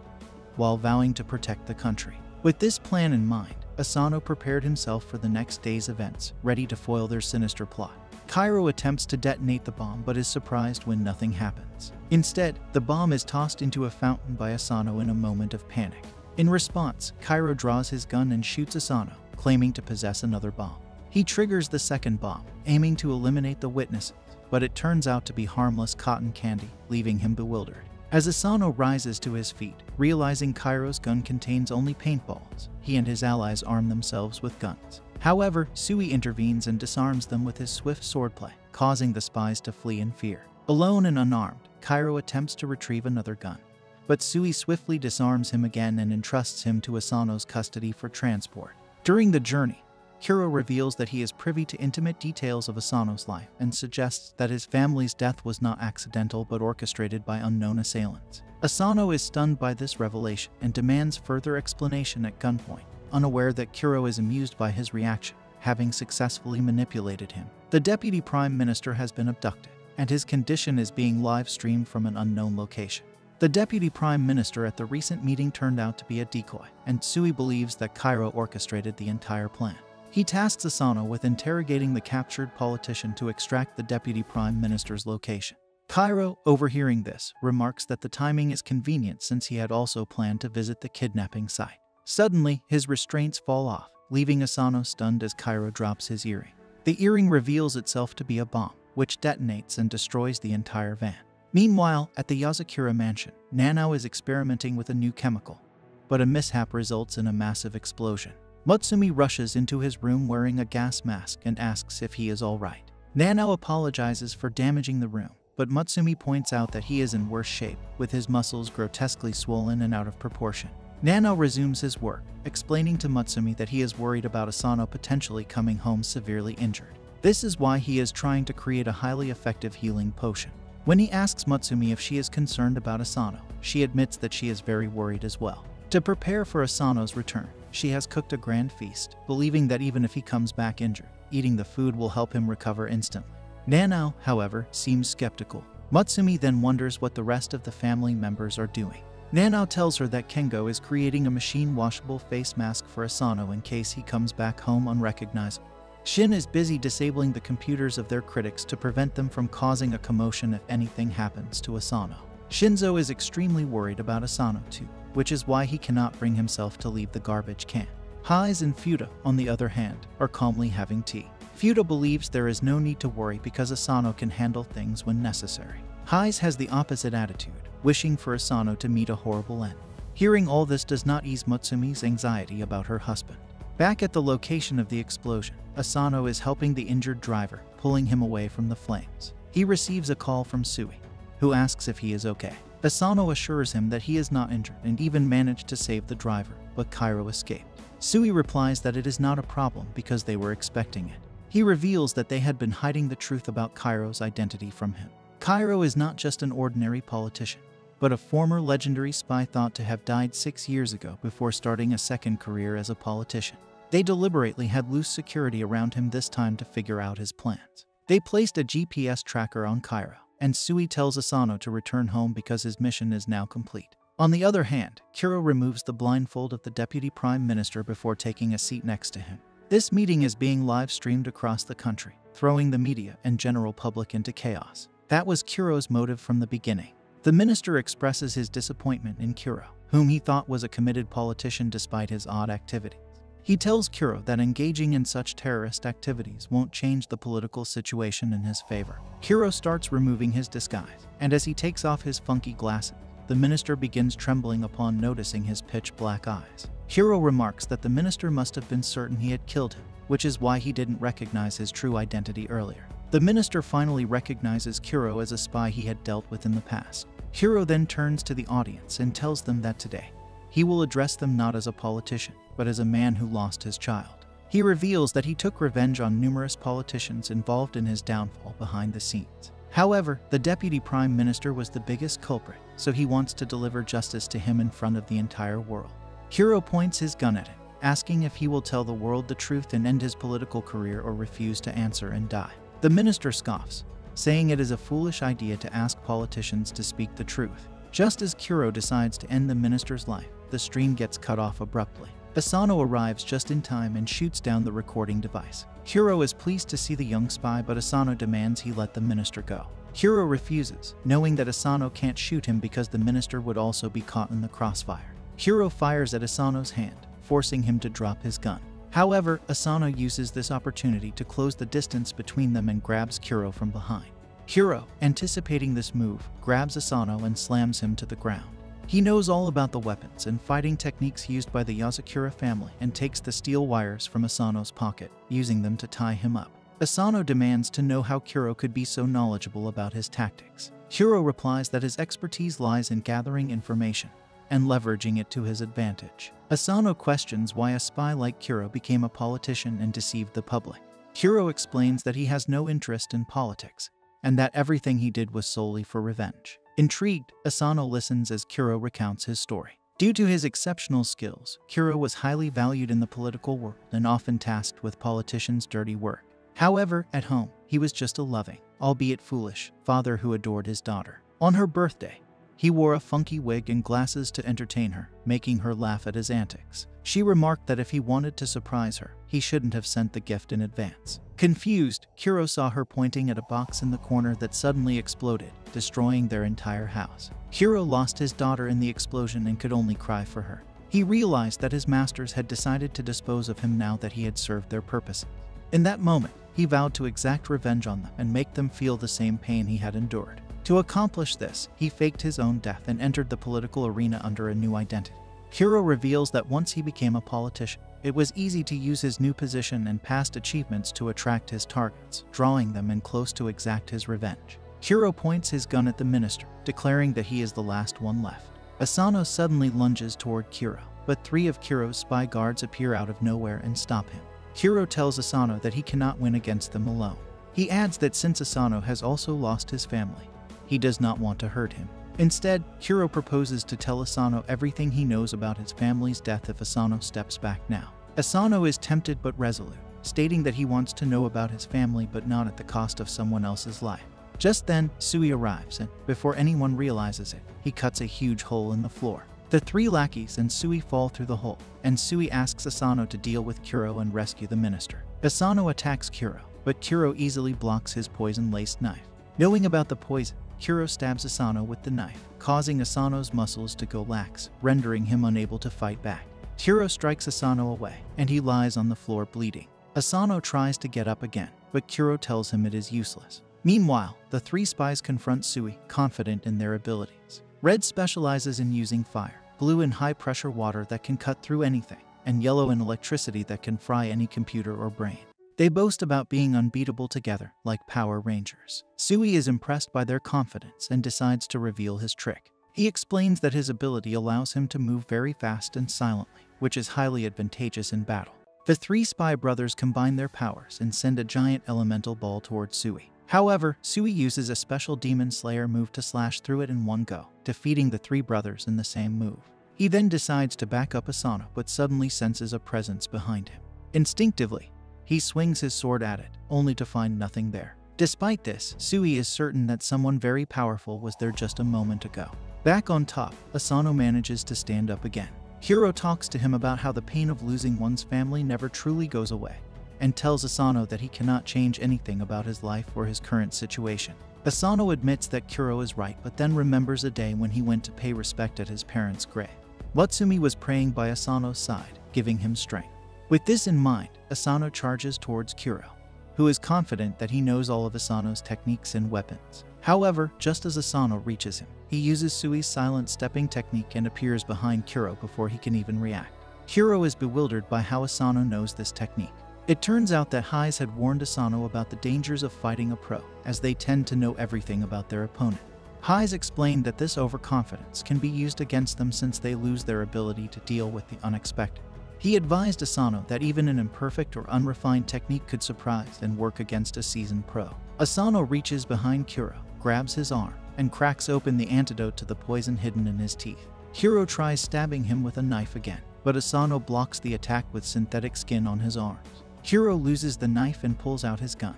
while vowing to protect the country. With this plan in mind, Asano prepared himself for the next day's events, ready to foil their sinister plot. Kairo attempts to detonate the bomb but is surprised when nothing happens. Instead, the bomb is tossed into a fountain by Asano in a moment of panic. In response, Kairo draws his gun and shoots Asano, claiming to possess another bomb. He triggers the second bomb, aiming to eliminate the witnesses, but it turns out to be harmless cotton candy, leaving him bewildered. As Asano rises to his feet, realizing Kairo's gun contains only paintballs, he and his allies arm themselves with guns. However, Sui intervenes and disarms them with his swift swordplay, causing the spies to flee in fear. Alone and unarmed, Kairo attempts to retrieve another gun, but Sui swiftly disarms him again and entrusts him to Asano's custody for transport. During the journey, Kuro reveals that he is privy to intimate details of Asano's life and suggests that his family's death was not accidental but orchestrated by unknown assailants. Asano is stunned by this revelation and demands further explanation at gunpoint, unaware that Kuro is amused by his reaction, having successfully manipulated him. The Deputy Prime Minister has been abducted, and his condition is being live streamed from an unknown location. The Deputy Prime Minister at the recent meeting turned out to be a decoy, and Sui believes that Kairo orchestrated the entire plan. He tasks Asano with interrogating the captured politician to extract the Deputy Prime Minister's location. Kairo, overhearing this, remarks that the timing is convenient since he had also planned to visit the kidnapping site. Suddenly, his restraints fall off, leaving Asano stunned as Kairo drops his earring. The earring reveals itself to be a bomb, which detonates and destroys the entire van. Meanwhile, at the Yozakura mansion, Nanao is experimenting with a new chemical, but a mishap results in a massive explosion. Mutsumi rushes into his room wearing a gas mask and asks if he is alright. Nanao apologizes for damaging the room, but Mutsumi points out that he is in worse shape, with his muscles grotesquely swollen and out of proportion. Nanao resumes his work, explaining to Mutsumi that he is worried about Asano potentially coming home severely injured. This is why he is trying to create a highly effective healing potion. When he asks Mutsumi if she is concerned about Asano, she admits that she is very worried as well. To prepare for Asano's return, she has cooked a grand feast, believing that even if he comes back injured, eating the food will help him recover instantly. Nanao, however, seems skeptical. Mutsumi then wonders what the rest of the family members are doing. Nanao tells her that Kengo is creating a machine-washable face mask for Asano in case he comes back home unrecognizable. Shin is busy disabling the computers of their critics to prevent them from causing a commotion if anything happens to Asano. Shinzo is extremely worried about Asano too, which is why he cannot bring himself to leave the garbage can. Haiz and Fuda, on the other hand, are calmly having tea. Fuda believes there is no need to worry because Asano can handle things when necessary. Haiz has the opposite attitude, wishing for Asano to meet a horrible end. Hearing all this does not ease Mutsumi's anxiety about her husband. Back at the location of the explosion, Asano is helping the injured driver, pulling him away from the flames. He receives a call from Sui, who asks if he is okay. Asano assures him that he is not injured and even managed to save the driver, but Kairo escaped. Sui replies that it is not a problem because they were expecting it. He reveals that they had been hiding the truth about Kairo's identity from him. Kairo is not just an ordinary politician but a former legendary spy thought to have died six years ago before starting a second career as a politician. They deliberately had loose security around him this time to figure out his plans. They placed a GPS tracker on Kairo, and Sui tells Asano to return home because his mission is now complete. On the other hand, Kuro removes the blindfold of the Deputy Prime Minister before taking a seat next to him. This meeting is being live streamed across the country, throwing the media and general public into chaos. That was Kuro's motive from the beginning. The minister expresses his disappointment in Kuro, whom he thought was a committed politician despite his odd activities. He tells Kuro that engaging in such terrorist activities won't change the political situation in his favor. Kuro starts removing his disguise, and as he takes off his funky glasses, the minister begins trembling upon noticing his pitch black eyes. Kuro remarks that the minister must have been certain he had killed him, which is why he didn't recognize his true identity earlier. The minister finally recognizes Kuro as a spy he had dealt with in the past. Kuro then turns to the audience and tells them that today, he will address them not as a politician, but as a man who lost his child. He reveals that he took revenge on numerous politicians involved in his downfall behind the scenes. However, the deputy prime minister was the biggest culprit, so he wants to deliver justice to him in front of the entire world. Kuro points his gun at him, asking if he will tell the world the truth and end his political career or refuse to answer and die. The minister scoffs, saying it is a foolish idea to ask politicians to speak the truth. Just as Kuro decides to end the minister's life, the stream gets cut off abruptly. Asano arrives just in time and shoots down the recording device. Kuro is pleased to see the young spy, but Asano demands he let the minister go. Kuro refuses, knowing that Asano can't shoot him because the minister would also be caught in the crossfire. Kuro fires at Asano's hand, forcing him to drop his gun. However, Asano uses this opportunity to close the distance between them and grabs Kuro from behind. Kuro, anticipating this move, grabs Asano and slams him to the ground. He knows all about the weapons and fighting techniques used by the Yozakura family and takes the steel wires from Asano's pocket, using them to tie him up. Asano demands to know how Kuro could be so knowledgeable about his tactics. Kuro replies that his expertise lies in gathering information and leveraging it to his advantage. Asano questions why a spy like Kuro became a politician and deceived the public. Kuro explains that he has no interest in politics and that everything he did was solely for revenge. Intrigued, Asano listens as Kuro recounts his story. Due to his exceptional skills, Kuro was highly valued in the political world and often tasked with politicians' dirty work. However, at home, he was just a loving, albeit foolish, father who adored his daughter. On her birthday, he wore a funky wig and glasses to entertain her, making her laugh at his antics. She remarked that if he wanted to surprise her, he shouldn't have sent the gift in advance. Confused, Kuro saw her pointing at a box in the corner that suddenly exploded, destroying their entire house. Kuro lost his daughter in the explosion and could only cry for her. He realized that his masters had decided to dispose of him now that he had served their purposes. In that moment, he vowed to exact revenge on them and make them feel the same pain he had endured. To accomplish this, he faked his own death and entered the political arena under a new identity. Kuro reveals that once he became a politician, it was easy to use his new position and past achievements to attract his targets, drawing them in close to exact his revenge. Kuro points his gun at the minister, declaring that he is the last one left. Asano suddenly lunges toward Kuro, but three of Kuro's spy guards appear out of nowhere and stop him. Kuro tells Asano that he cannot win against them alone. He adds that since Asano has also lost his family, he does not want to hurt him. Instead, Kuro proposes to tell Asano everything he knows about his family's death if Asano steps back now. Asano is tempted but resolute, stating that he wants to know about his family but not at the cost of someone else's life. Just then, Sui arrives, and before anyone realizes it, he cuts a huge hole in the floor. The three lackeys and Sui fall through the hole, and Sui asks Asano to deal with Kuro and rescue the minister. Asano attacks Kuro, but Kuro easily blocks his poison-laced knife. Knowing about the poison, Kuro stabs Asano with the knife, causing Asano's muscles to go lax, rendering him unable to fight back. Kuro strikes Asano away, and he lies on the floor bleeding. Asano tries to get up again, but Kuro tells him it is useless. Meanwhile, the three spies confront Sui, confident in their abilities. Red specializes in using fire, blue in high-pressure water that can cut through anything, and yellow in electricity that can fry any computer or brain. They boast about being unbeatable together, like Power Rangers. Sui is impressed by their confidence and decides to reveal his trick. He explains that his ability allows him to move very fast and silently, which is highly advantageous in battle. The three spy brothers combine their powers and send a giant elemental ball towards Sui. However, Sui uses a special Demon Slayer move to slash through it in one go, defeating the three brothers in the same move. He then decides to back up Asano but suddenly senses a presence behind him. Instinctively, he swings his sword at it, only to find nothing there. Despite this, Sui is certain that someone very powerful was there just a moment ago. Back on top, Asano manages to stand up again. Kuro talks to him about how the pain of losing one's family never truly goes away, and tells Asano that he cannot change anything about his life or his current situation. Asano admits that Kuro is right, but then remembers a day when he went to pay respect at his parents' grave. Mutsumi was praying by Asano's side, giving him strength. With this in mind, Asano charges towards Kuro, who is confident that he knows all of Asano's techniques and weapons. However, just as Asano reaches him, he uses Sui's silent stepping technique and appears behind Kuro before he can even react. Kuro is bewildered by how Asano knows this technique. It turns out that Hise had warned Asano about the dangers of fighting a pro, as they tend to know everything about their opponent. Hise explained that this overconfidence can be used against them since they lose their ability to deal with the unexpected. He advised Asano that even an imperfect or unrefined technique could surprise and work against a seasoned pro. Asano reaches behind Kuro, grabs his arm, and cracks open the antidote to the poison hidden in his teeth. Kuro tries stabbing him with a knife again, but Asano blocks the attack with synthetic skin on his arms. Kuro loses the knife and pulls out his gun,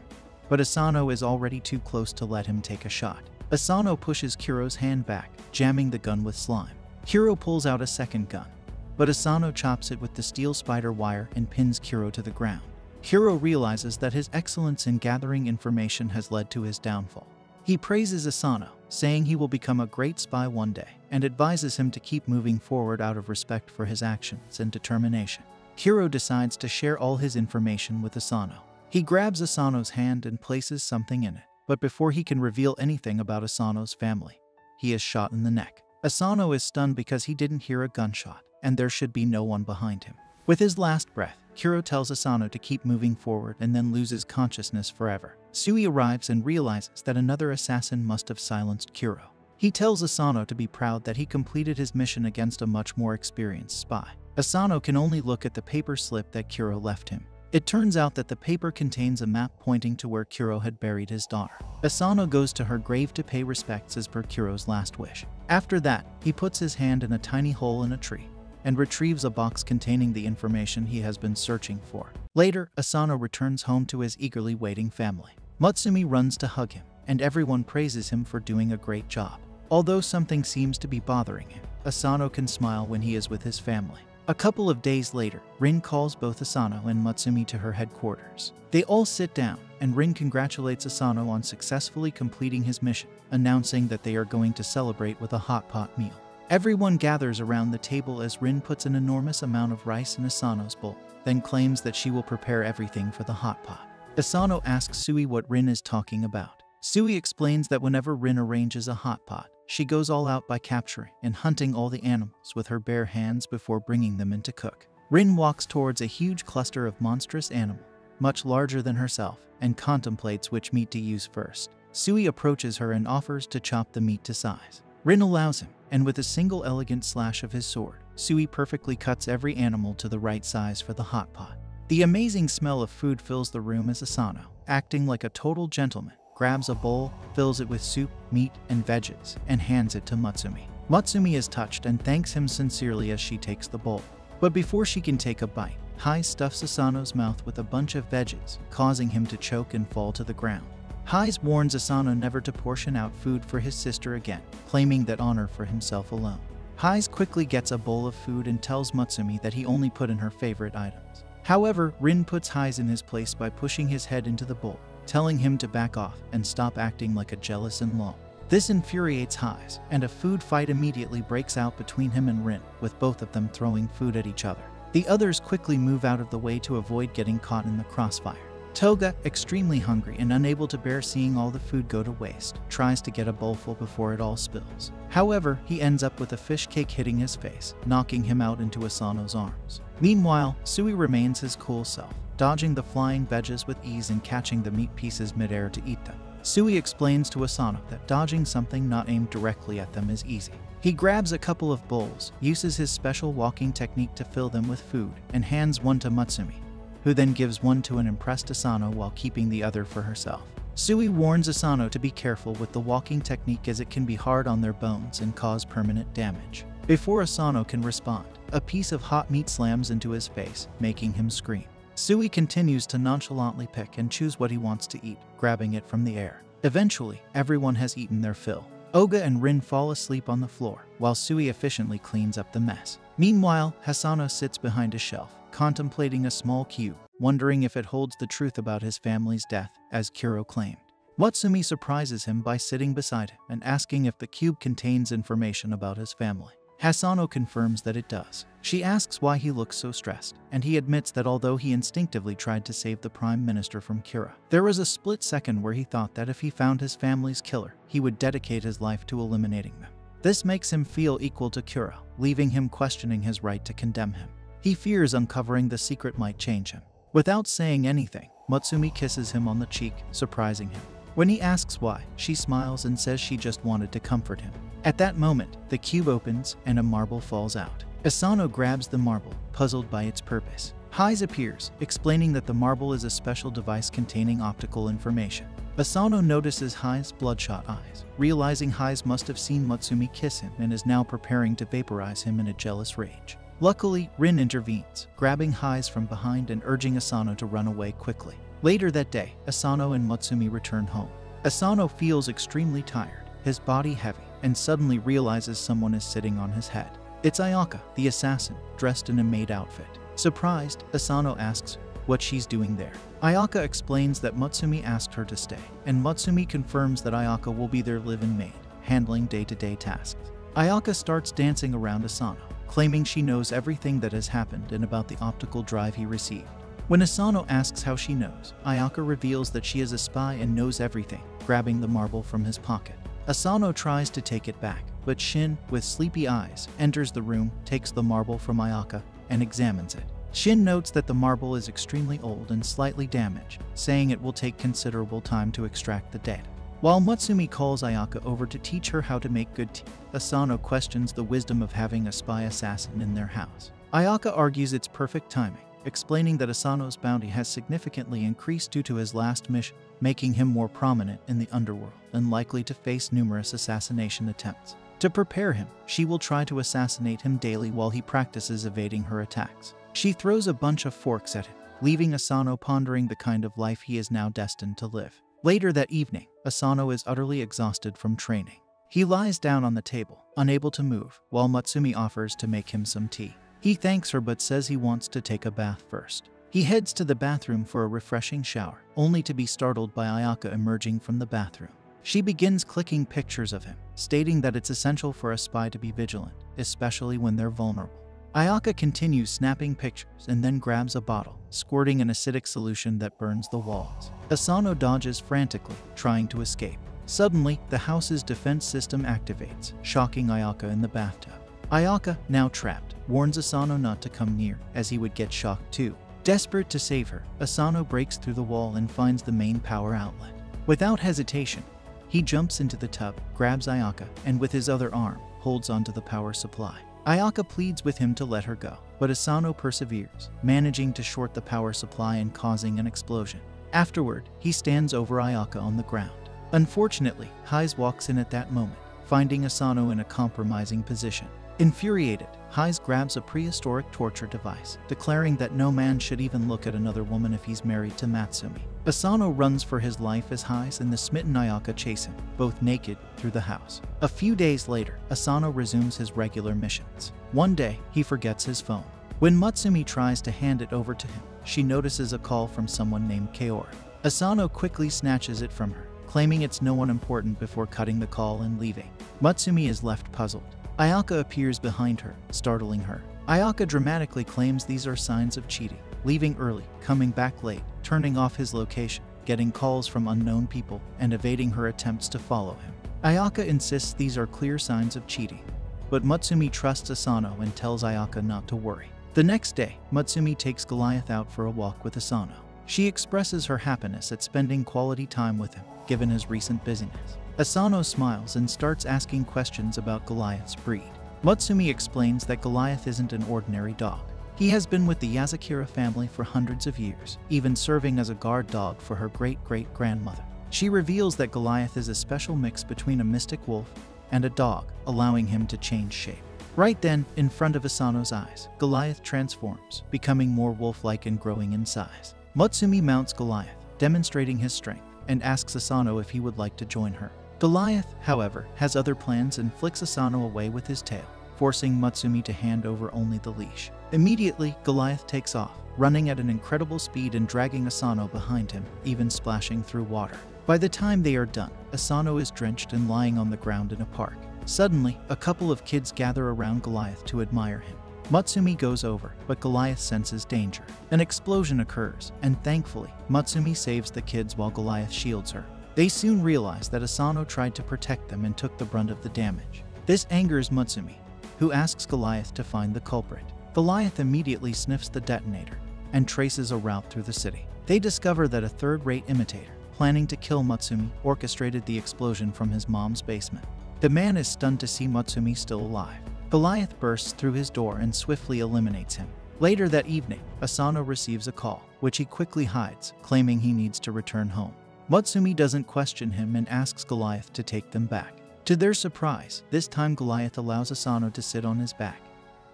but Asano is already too close to let him take a shot. Asano pushes Kuro's hand back, jamming the gun with slime. Kuro pulls out a second gun, but Asano chops it with the steel spider wire and pins Kuro to the ground. Kuro realizes that his excellence in gathering information has led to his downfall. He praises Asano, saying he will become a great spy one day, and advises him to keep moving forward out of respect for his actions and determination. Kuro decides to share all his information with Asano. He grabs Asano's hand and places something in it, but before he can reveal anything about Asano's family, he is shot in the neck. Asano is stunned because he didn't hear a gunshot and there should be no one behind him. With his last breath, Kuro tells Asano to keep moving forward and then loses consciousness forever. Sui arrives and realizes that another assassin must have silenced Kuro. He tells Asano to be proud that he completed his mission against a much more experienced spy. Asano can only look at the paper slip that Kuro left him. It turns out that the paper contains a map pointing to where Kuro had buried his daughter. Asano goes to her grave to pay respects as per Kuro's last wish. After that, he puts his hand in a tiny hole in a tree and retrieves a box containing the information he has been searching for. Later, Asano returns home to his eagerly waiting family. Mutsumi runs to hug him, and everyone praises him for doing a great job. Although something seems to be bothering him, Asano can smile when he is with his family. A couple of days later, Rin calls both Asano and Mutsumi to her headquarters. They all sit down, and Rin congratulates Asano on successfully completing his mission, announcing that they are going to celebrate with a hot pot meal. Everyone gathers around the table as Rin puts an enormous amount of rice in Asano's bowl, then claims that she will prepare everything for the hot pot. Asano asks Sui what Rin is talking about. Sui explains that whenever Rin arranges a hot pot, she goes all out by capturing and hunting all the animals with her bare hands before bringing them in to cook. Rin walks towards a huge cluster of monstrous animals, much larger than herself, and contemplates which meat to use first. Sui approaches her and offers to chop the meat to size. Rin allows him, and with a single elegant slash of his sword, Sui perfectly cuts every animal to the right size for the hot pot. The amazing smell of food fills the room as Asano, acting like a total gentleman, grabs a bowl, fills it with soup, meat, and veggies, and hands it to Mutsumi. Mutsumi is touched and thanks him sincerely as she takes the bowl. But before she can take a bite, Hai stuffs Asano's mouth with a bunch of veggies, causing him to choke and fall to the ground. Hais warns Asano never to portion out food for his sister again, claiming that honor for himself alone. Hais quickly gets a bowl of food and tells Mutsumi that he only put in her favorite items. However, Rin puts Hais in his place by pushing his head into the bowl, telling him to back off and stop acting like a jealous in-law. This infuriates Hais, and a food fight immediately breaks out between him and Rin, with both of them throwing food at each other. The others quickly move out of the way to avoid getting caught in the crossfire. Toga, extremely hungry and unable to bear seeing all the food go to waste, tries to get a bowlful before it all spills. However, he ends up with a fish cake hitting his face, knocking him out into Asano's arms. Meanwhile, Sui remains his cool self, dodging the flying veggies with ease and catching the meat pieces midair to eat them. Sui explains to Asano that dodging something not aimed directly at them is easy. He grabs a couple of bowls, uses his special walking technique to fill them with food, and hands one to Mutsumi, who then gives one to an impressed Asano while keeping the other for herself. Sui warns Asano to be careful with the walking technique as it can be hard on their bones and cause permanent damage. Before Asano can respond, a piece of hot meat slams into his face, making him scream. Sui continues to nonchalantly pick and choose what he wants to eat, grabbing it from the air. Eventually, everyone has eaten their fill. Oga and Rin fall asleep on the floor, while Sui efficiently cleans up the mess. Meanwhile, Asano sits behind a shelf, contemplating a small cube, wondering if it holds the truth about his family's death, as Kuro claimed. Mutsumi surprises him by sitting beside him and asking if the cube contains information about his family. Asano confirms that it does. She asks why he looks so stressed, and he admits that although he instinctively tried to save the Prime Minister from Kira, there was a split second where he thought that if he found his family's killer, he would dedicate his life to eliminating them. This makes him feel equal to Kira, leaving him questioning his right to condemn him. He fears uncovering the secret might change him. Without saying anything, Mutsumi kisses him on the cheek, surprising him. When he asks why, she smiles and says she just wanted to comfort him. At that moment, the cube opens and a marble falls out. Asano grabs the marble, puzzled by its purpose. Heise appears, explaining that the marble is a special device containing optical information. Asano notices Hai's bloodshot eyes, realizing Hais must have seen Mutsumi kiss him and is now preparing to vaporize him in a jealous rage. Luckily, Rin intervenes, grabbing Hais from behind and urging Asano to run away quickly. Later that day, Asano and Mutsumi return home. Asano feels extremely tired, his body heavy, and suddenly realizes someone is sitting on his head. It's Ayaka, the assassin, dressed in a maid outfit. Surprised, Asano asks what she's doing there. Ayaka explains that Mutsumi asked her to stay, and Mutsumi confirms that Ayaka will be their live-in maid, handling day-to-day tasks. Ayaka starts dancing around Asano, claiming she knows everything that has happened and about the optical drive he received. When Asano asks how she knows, Ayaka reveals that she is a spy and knows everything, grabbing the marble from his pocket. Asano tries to take it back, but Shin, with sleepy eyes, enters the room, takes the marble from Ayaka, and examines it. Shin notes that the marble is extremely old and slightly damaged, saying it will take considerable time to extract the data. While Mutsumi calls Ayaka over to teach her how to make good tea, Asano questions the wisdom of having a spy assassin in their house. Ayaka argues it's perfect timing, explaining that Asano's bounty has significantly increased due to his last mission, making him more prominent in the underworld and likely to face numerous assassination attempts. To prepare him, she will try to assassinate him daily while he practices evading her attacks. She throws a bunch of forks at him, leaving Asano pondering the kind of life he is now destined to live. Later that evening, Asano is utterly exhausted from training. He lies down on the table, unable to move, while Mutsumi offers to make him some tea. He thanks her but says he wants to take a bath first. He heads to the bathroom for a refreshing shower, only to be startled by Ayaka emerging from the bathroom. She begins clicking pictures of him, stating that it's essential for a spy to be vigilant, especially when they're vulnerable. Ayaka continues snapping pictures and then grabs a bottle, squirting an acidic solution that burns the walls. Asano dodges frantically, trying to escape. Suddenly, the house's defense system activates, shocking Ayaka in the bathtub. Ayaka, now trapped, warns Asano not to come near, as he would get shocked too. Desperate to save her, Asano breaks through the wall and finds the main power outlet. Without hesitation, he jumps into the tub, grabs Ayaka, and with his other arm, holds onto the power supply. Ayaka pleads with him to let her go, but Asano perseveres, managing to short the power supply and causing an explosion. Afterward, he stands over Ayaka on the ground. Unfortunately, Heise walks in at that moment, finding Asano in a compromising position. Infuriated, Heise grabs a prehistoric torture device, declaring that no man should even look at another woman if he's married to Mutsumi. Asano runs for his life as Heise and the smitten Ayaka chase him, both naked, through the house. A few days later, Asano resumes his regular missions. One day, he forgets his phone. When Mutsumi tries to hand it over to him, she notices a call from someone named Kaori. Asano quickly snatches it from her, claiming it's no one important before cutting the call and leaving. Mutsumi is left puzzled. Ayaka appears behind her, startling her. Ayaka dramatically claims these are signs of cheating, leaving early, coming back late, turning off his location, getting calls from unknown people, and evading her attempts to follow him. Ayaka insists these are clear signs of cheating, but Mutsumi trusts Asano and tells Ayaka not to worry. The next day, Mutsumi takes Goliath out for a walk with Asano. She expresses her happiness at spending quality time with him, given his recent busyness. Asano smiles and starts asking questions about Goliath's breed. Mutsumi explains that Goliath isn't an ordinary dog. He has been with the Yozakura family for hundreds of years, even serving as a guard dog for her great great grandmother. She reveals that Goliath is a special mix between a mystic wolf and a dog, allowing him to change shape. Right then, in front of Asano's eyes, Goliath transforms, becoming more wolf like and growing in size. Mutsumi mounts Goliath, demonstrating his strength, and asks Asano if he would like to join her. Goliath, however, has other plans and flicks Asano away with his tail, forcing Mutsumi to hand over only the leash. Immediately, Goliath takes off, running at an incredible speed and dragging Asano behind him, even splashing through water. By the time they are done, Asano is drenched and lying on the ground in a park. Suddenly, a couple of kids gather around Goliath to admire him. Mutsumi goes over, but Goliath senses danger. An explosion occurs, and thankfully, Mutsumi saves the kids while Goliath shields her. They soon realize that Asano tried to protect them and took the brunt of the damage. This angers Mutsumi, who asks Goliath to find the culprit. Goliath immediately sniffs the detonator and traces a route through the city. They discover that a third rate imitator, planning to kill Mutsumi, orchestrated the explosion from his mom's basement. The man is stunned to see Mutsumi still alive. Goliath bursts through his door and swiftly eliminates him. Later that evening, Asano receives a call, which he quickly hides, claiming he needs to return home. Mutsumi doesn't question him and asks Goliath to take them back. To their surprise, this time Goliath allows Asano to sit on his back,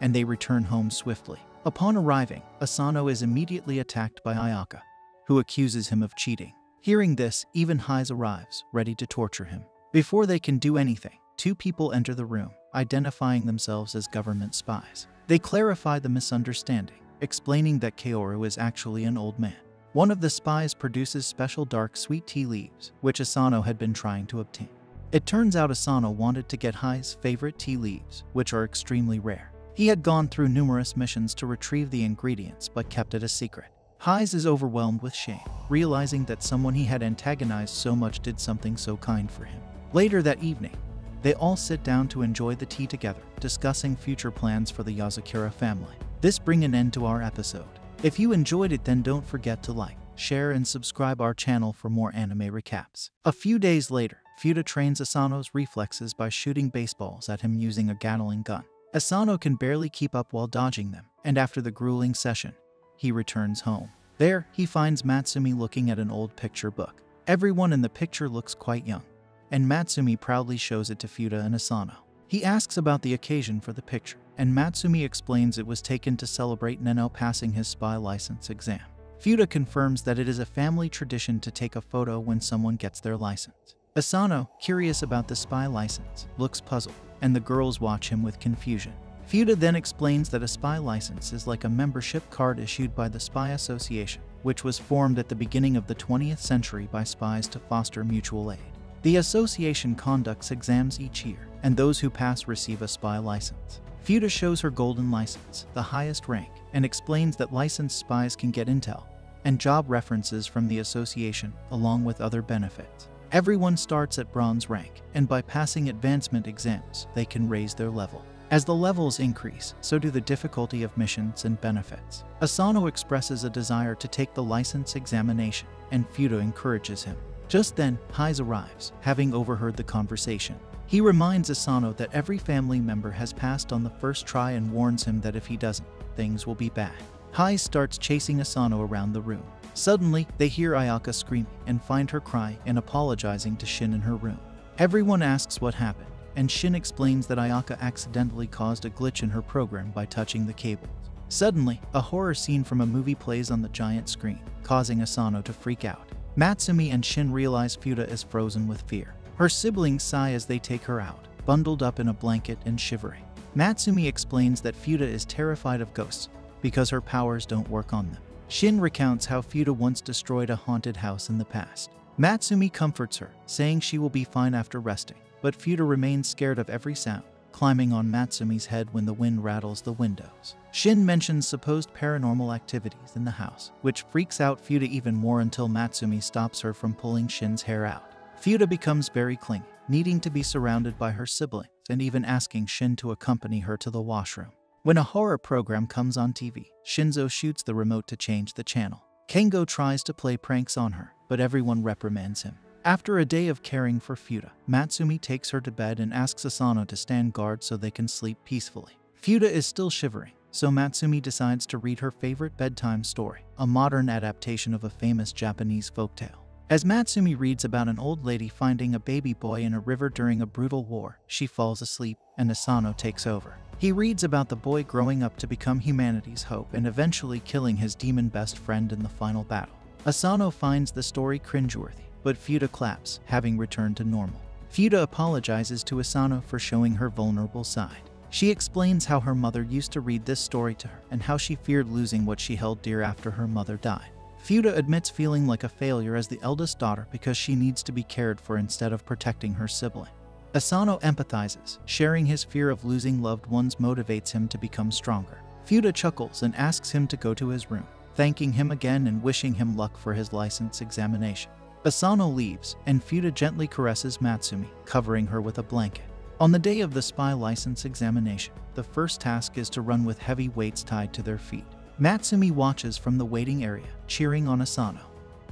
and they return home swiftly. Upon arriving, Asano is immediately attacked by Ayaka, who accuses him of cheating. Hearing this, even Heise arrives, ready to torture him. Before they can do anything, two people enter the room, identifying themselves as government spies. They clarify the misunderstanding, explaining that Kaoru is actually an old man. One of the spies produces special dark sweet tea leaves, which Asano had been trying to obtain. It turns out Asano wanted to get Heise's favorite tea leaves, which are extremely rare. He had gone through numerous missions to retrieve the ingredients but kept it a secret. Heise is overwhelmed with shame, realizing that someone he had antagonized so much did something so kind for him. Later that evening, they all sit down to enjoy the tea together, discussing future plans for the Yozakura family. This bring an end to our episode. If you enjoyed it then don't forget to like, share and subscribe our channel for more anime recaps. A few days later, Futa trains Asano's reflexes by shooting baseballs at him using a Gatling gun. Asano can barely keep up while dodging them, and after the grueling session, he returns home. There, he finds Mutsumi looking at an old picture book. Everyone in the picture looks quite young, and Mutsumi proudly shows it to Futa and Asano. He asks about the occasion for the picture, and Mutsumi explains it was taken to celebrate Neno passing his spy license exam. Futa confirms that it is a family tradition to take a photo when someone gets their license. Asano, curious about the spy license, looks puzzled, and the girls watch him with confusion. Futa then explains that a spy license is like a membership card issued by the Spy Association, which was formed at the beginning of the 20th century by spies to foster mutual aid. The association conducts exams each year, and those who pass receive a spy license. Futa shows her golden license, the highest rank, and explains that licensed spies can get intel and job references from the association along with other benefits. Everyone starts at bronze rank, and by passing advancement exams, they can raise their level. As the levels increase, so do the difficulty of missions and benefits. Asano expresses a desire to take the license examination, and Futa encourages him. Just then, Hise arrives, having overheard the conversation. He reminds Asano that every family member has passed on the first try and warns him that if he doesn't, things will be bad. Hise starts chasing Asano around the room. Suddenly, they hear Ayaka screaming and find her crying and apologizing to Shin in her room. Everyone asks what happened, and Shin explains that Ayaka accidentally caused a glitch in her program by touching the cables. Suddenly, a horror scene from a movie plays on the giant screen, causing Asano to freak out. Mutsumi and Shin realize Futa is frozen with fear. Her siblings sigh as they take her out, bundled up in a blanket and shivering. Mutsumi explains that Futa is terrified of ghosts because her powers don't work on them. Shin recounts how Futa once destroyed a haunted house in the past. Mutsumi comforts her, saying she will be fine after resting, but Futa remains scared of every sound, climbing on Mutsumi's head when the wind rattles the windows. Shin mentions supposed paranormal activities in the house, which freaks out Futa even more until Mutsumi stops her from pulling Shin's hair out. Futa becomes very clingy, needing to be surrounded by her siblings and even asking Shin to accompany her to the washroom. When a horror program comes on TV, Shinzo shoots the remote to change the channel. Kengo tries to play pranks on her, but everyone reprimands him. After a day of caring for Futa, Mutsumi takes her to bed and asks Asano to stand guard so they can sleep peacefully. Futa is still shivering, so Mutsumi decides to read her favorite bedtime story, a modern adaptation of a famous Japanese folktale. As Mutsumi reads about an old lady finding a baby boy in a river during a brutal war, she falls asleep and Asano takes over. He reads about the boy growing up to become humanity's hope and eventually killing his demon best friend in the final battle. Asano finds the story cringeworthy, but Futa claps, having returned to normal. Futa apologizes to Asano for showing her vulnerable side. She explains how her mother used to read this story to her and how she feared losing what she held dear after her mother died. Futa admits feeling like a failure as the eldest daughter because she needs to be cared for instead of protecting her sibling. Asano empathizes, sharing his fear of losing loved ones motivates him to become stronger. Futa chuckles and asks him to go to his room, thanking him again and wishing him luck for his license examination. Asano leaves, and Futa gently caresses Mutsumi, covering her with a blanket. On the day of the spy license examination, the first task is to run with heavy weights tied to their feet. Mutsumi watches from the waiting area, cheering on Asano,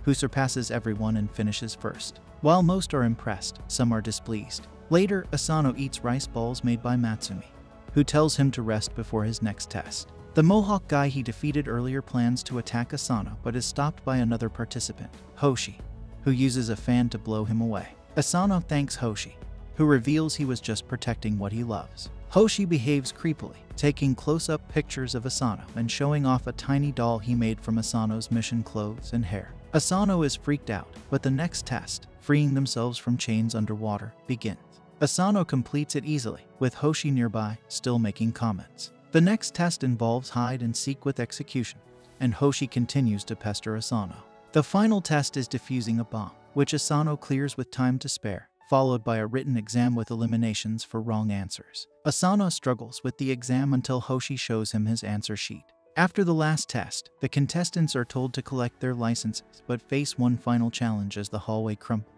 who surpasses everyone and finishes first. While most are impressed, some are displeased. Later, Asano eats rice balls made by Mutsumi, who tells him to rest before his next test. The Mohawk guy he defeated earlier plans to attack Asano but is stopped by another participant, Hoshi, who uses a fan to blow him away. Asano thanks Hoshi, who reveals he was just protecting what he loves. Hoshi behaves creepily, taking close-up pictures of Asano and showing off a tiny doll he made from Asano's mission clothes and hair. Asano is freaked out, but the next test, freeing themselves from chains underwater, begins. Asano completes it easily, with Hoshi nearby, still making comments. The next test involves hide and seek with execution, and Hoshi continues to pester Asano. The final test is defusing a bomb, which Asano clears with time to spare, followed by a written exam with eliminations for wrong answers. Asano struggles with the exam until Hoshi shows him his answer sheet. After the last test, the contestants are told to collect their licenses but face one final challenge as the hallway crumbles.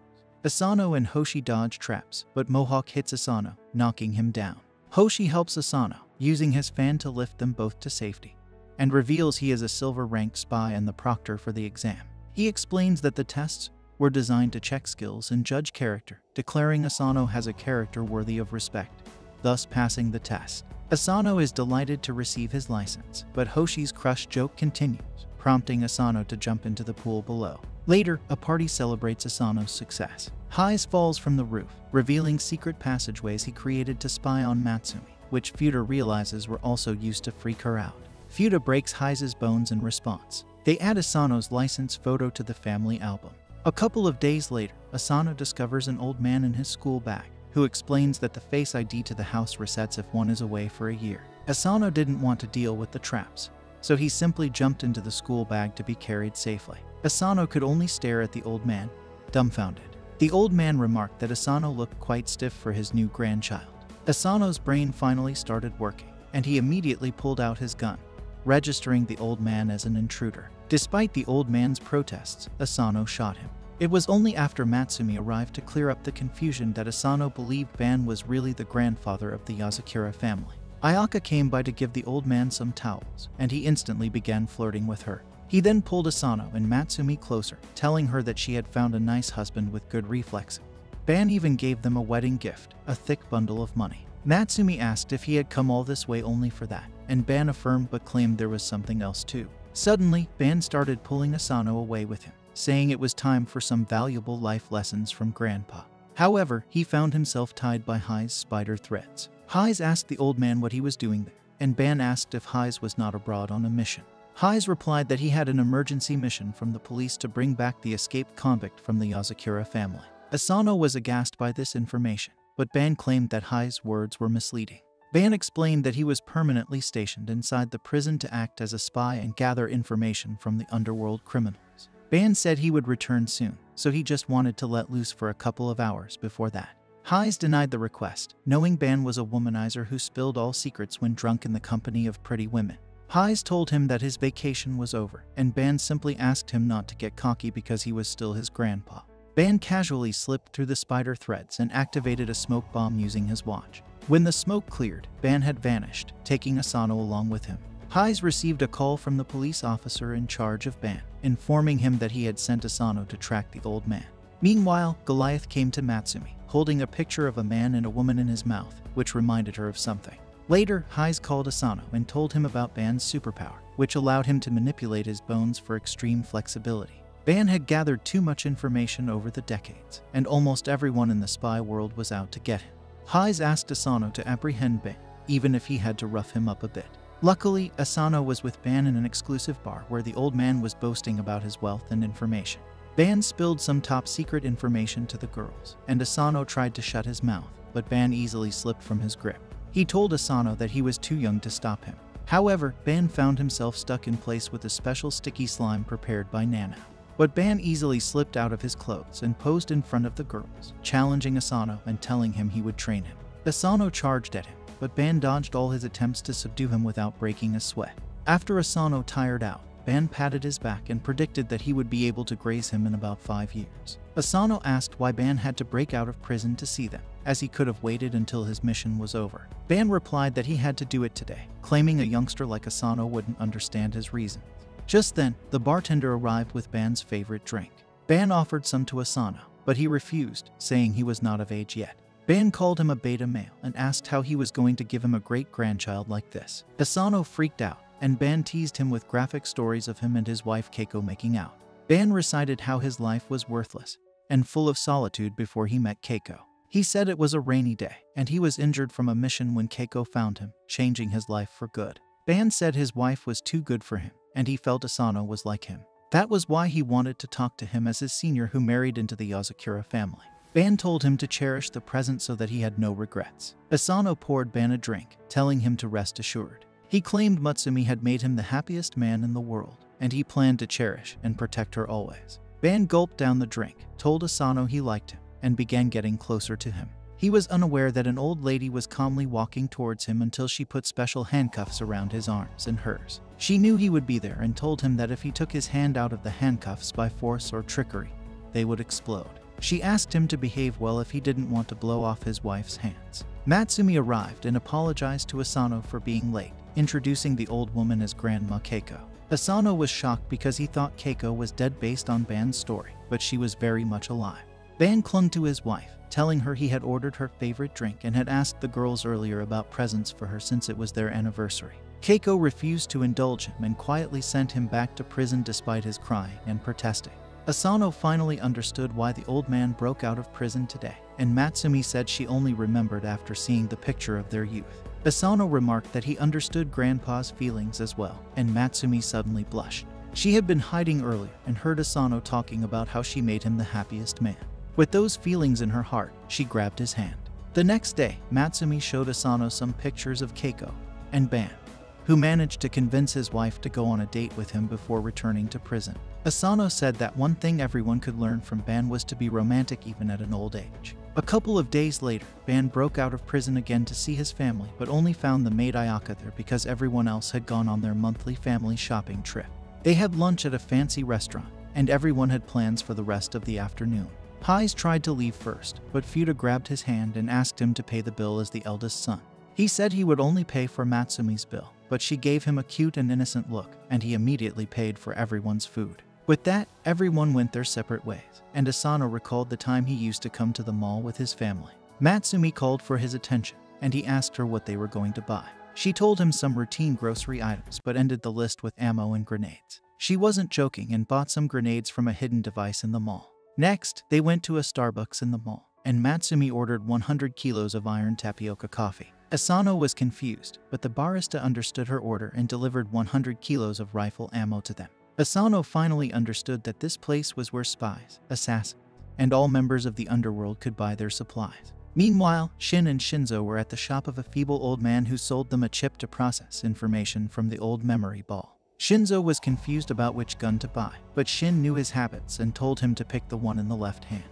Asano and Hoshi dodge traps, but Mohawk hits Asano, knocking him down. Hoshi helps Asano, using his fan to lift them both to safety. and reveals he is a silver ranked spy and the proctor for the exam. He explains that the tests were designed to check skills and judge character, declaring Asano has a character worthy of respect, thus passing the test. Asano is delighted to receive his license, but Hoshi's crush joke continues, prompting Asano to jump into the pool below. Later, a party celebrates Asano's success. Hise falls from the roof, revealing secret passageways he created to spy on Mutsumi, which Futa realizes were also used to freak her out. Futa breaks Hise's bones in response. They add Asano's license photo to the family album. A couple of days later, Asano discovers an old man in his school bag, who explains that the face ID to the house resets if one is away for a year. Asano didn't want to deal with the traps, so he simply jumped into the school bag to be carried safely. Asano could only stare at the old man, dumbfounded. The old man remarked that Asano looked quite stiff for his new grandchild. Asano's brain finally started working, and he immediately pulled out his gun, registering the old man as an intruder. Despite the old man's protests, Asano shot him. It was only after Mutsumi arrived to clear up the confusion that Asano believed Ban was really the grandfather of the Yozakura family. Ayaka came by to give the old man some towels, and he instantly began flirting with her. He then pulled Asano and Mutsumi closer, telling her that she had found a nice husband with good reflexes. Ban even gave them a wedding gift, a thick bundle of money. Mutsumi asked if he had come all this way only for that, and Ban affirmed but claimed there was something else too. Suddenly, Ban started pulling Asano away with him, saying it was time for some valuable life lessons from Grandpa. However, he found himself tied by Hise spider threads. Hise asked the old man what he was doing there, and Ban asked if Hise was not abroad on a mission. Hise replied that he had an emergency mission from the police to bring back the escaped convict from the Yozakura family. Asano was aghast by this information, but Ban claimed that Hise's words were misleading. Ban explained that he was permanently stationed inside the prison to act as a spy and gather information from the underworld criminals. Ban said he would return soon, so he just wanted to let loose for a couple of hours before that. Heise denied the request, knowing Ban was a womanizer who spilled all secrets when drunk in the company of pretty women. Heise told him that his vacation was over, and Ban simply asked him not to get cocky because he was still his grandpa. Ban casually slipped through the spider threads and activated a smoke bomb using his watch. When the smoke cleared, Ban had vanished, taking Asano along with him. Hise received a call from the police officer in charge of Ban, informing him that he had sent Asano to track the old man. Meanwhile, Goliath came to Mutsumi, holding a picture of a man and a woman in his mouth, which reminded her of something. Later, Heise called Asano and told him about Ban's superpower, which allowed him to manipulate his bones for extreme flexibility. Ban had gathered too much information over the decades, and almost everyone in the spy world was out to get him. Hise asked Asano to apprehend Ban, even if he had to rough him up a bit. Luckily, Asano was with Ban in an exclusive bar where the old man was boasting about his wealth and information. Ban spilled some top secret information to the girls, and Asano tried to shut his mouth, but Ban easily slipped from his grip. He told Asano that he was too young to stop him. However, Ban found himself stuck in place with a special sticky slime prepared by Nana. But Ban easily slipped out of his clothes and posed in front of the girls, challenging Asano and telling him he would train him. Asano charged at him, but Ban dodged all his attempts to subdue him without breaking a sweat. After Asano tired out, Ban patted his back and predicted that he would be able to graze him in about five years. Asano asked why Ban had to break out of prison to see them, as he could have waited until his mission was over. Ban replied that he had to do it today, claiming a youngster like Asano wouldn't understand his reasons. Just then, the bartender arrived with Ban's favorite drink. Ban offered some to Asano, but he refused, saying he was not of age yet. Ban called him a beta male and asked how he was going to give him a great grandchild like this. Asano freaked out, and Ban teased him with graphic stories of him and his wife Keiko making out. Ban recited how his life was worthless and full of solitude before he met Keiko. He said it was a rainy day, and he was injured from a mission when Keiko found him, changing his life for good. Ban said his wife was too good for him, and he felt Asano was like him. That was why he wanted to talk to him as his senior who married into the Yozakura family. Ban told him to cherish the present so that he had no regrets. Asano poured Ban a drink, telling him to rest assured. He claimed Mutsumi had made him the happiest man in the world, and he planned to cherish and protect her always. Ban gulped down the drink, told Asano he liked him, and began getting closer to him. He was unaware that an old lady was calmly walking towards him until she put special handcuffs around his arms and hers. She knew he would be there and told him that if he took his hand out of the handcuffs by force or trickery, they would explode. She asked him to behave well if he didn't want to blow off his wife's hands. Mutsumi arrived and apologized to Asano for being late, introducing the old woman as Grandma Keiko. Asano was shocked because he thought Keiko was dead based on Ban's story, but she was very much alive. Ban clung to his wife, telling her he had ordered her favorite drink and had asked the girls earlier about presents for her since it was their anniversary. Keiko refused to indulge him and quietly sent him back to prison despite his crying and protesting. Asano finally understood why the old man broke out of prison today, and Mutsumi said she only remembered after seeing the picture of their youth. Asano remarked that he understood Grandpa's feelings as well, and Mutsumi suddenly blushed. She had been hiding earlier and heard Asano talking about how she made him the happiest man. With those feelings in her heart, she grabbed his hand. The next day, Mutsumi showed Asano some pictures of Keiko and Ban, who managed to convince his wife to go on a date with him before returning to prison. Asano said that one thing everyone could learn from Ban was to be romantic even at an old age. A couple of days later, Ban broke out of prison again to see his family, but only found the maid Ayaka there because everyone else had gone on their monthly family shopping trip. They had lunch at a fancy restaurant, and everyone had plans for the rest of the afternoon. Haiz tried to leave first, but Futa grabbed his hand and asked him to pay the bill as the eldest son. He said he would only pay for Mutsumi's bill, but she gave him a cute and innocent look, and he immediately paid for everyone's food. With that, everyone went their separate ways, and Asano recalled the time he used to come to the mall with his family. Mutsumi called for his attention, and he asked her what they were going to buy. She told him some routine grocery items, but ended the list with ammo and grenades. She wasn't joking and bought some grenades from a hidden device in the mall. Next, they went to a Starbucks in the mall, and Mutsumi ordered 100 kilos of iron tapioca coffee. Asano was confused, but the barista understood her order and delivered 100 kilos of rifle ammo to them. Asano finally understood that this place was where spies, assassins, and all members of the underworld could buy their supplies. Meanwhile, Shin and Shinzo were at the shop of a feeble old man who sold them a chip to process information from the old memory ball. Shinzo was confused about which gun to buy, but Shin knew his habits and told him to pick the one in the left hand.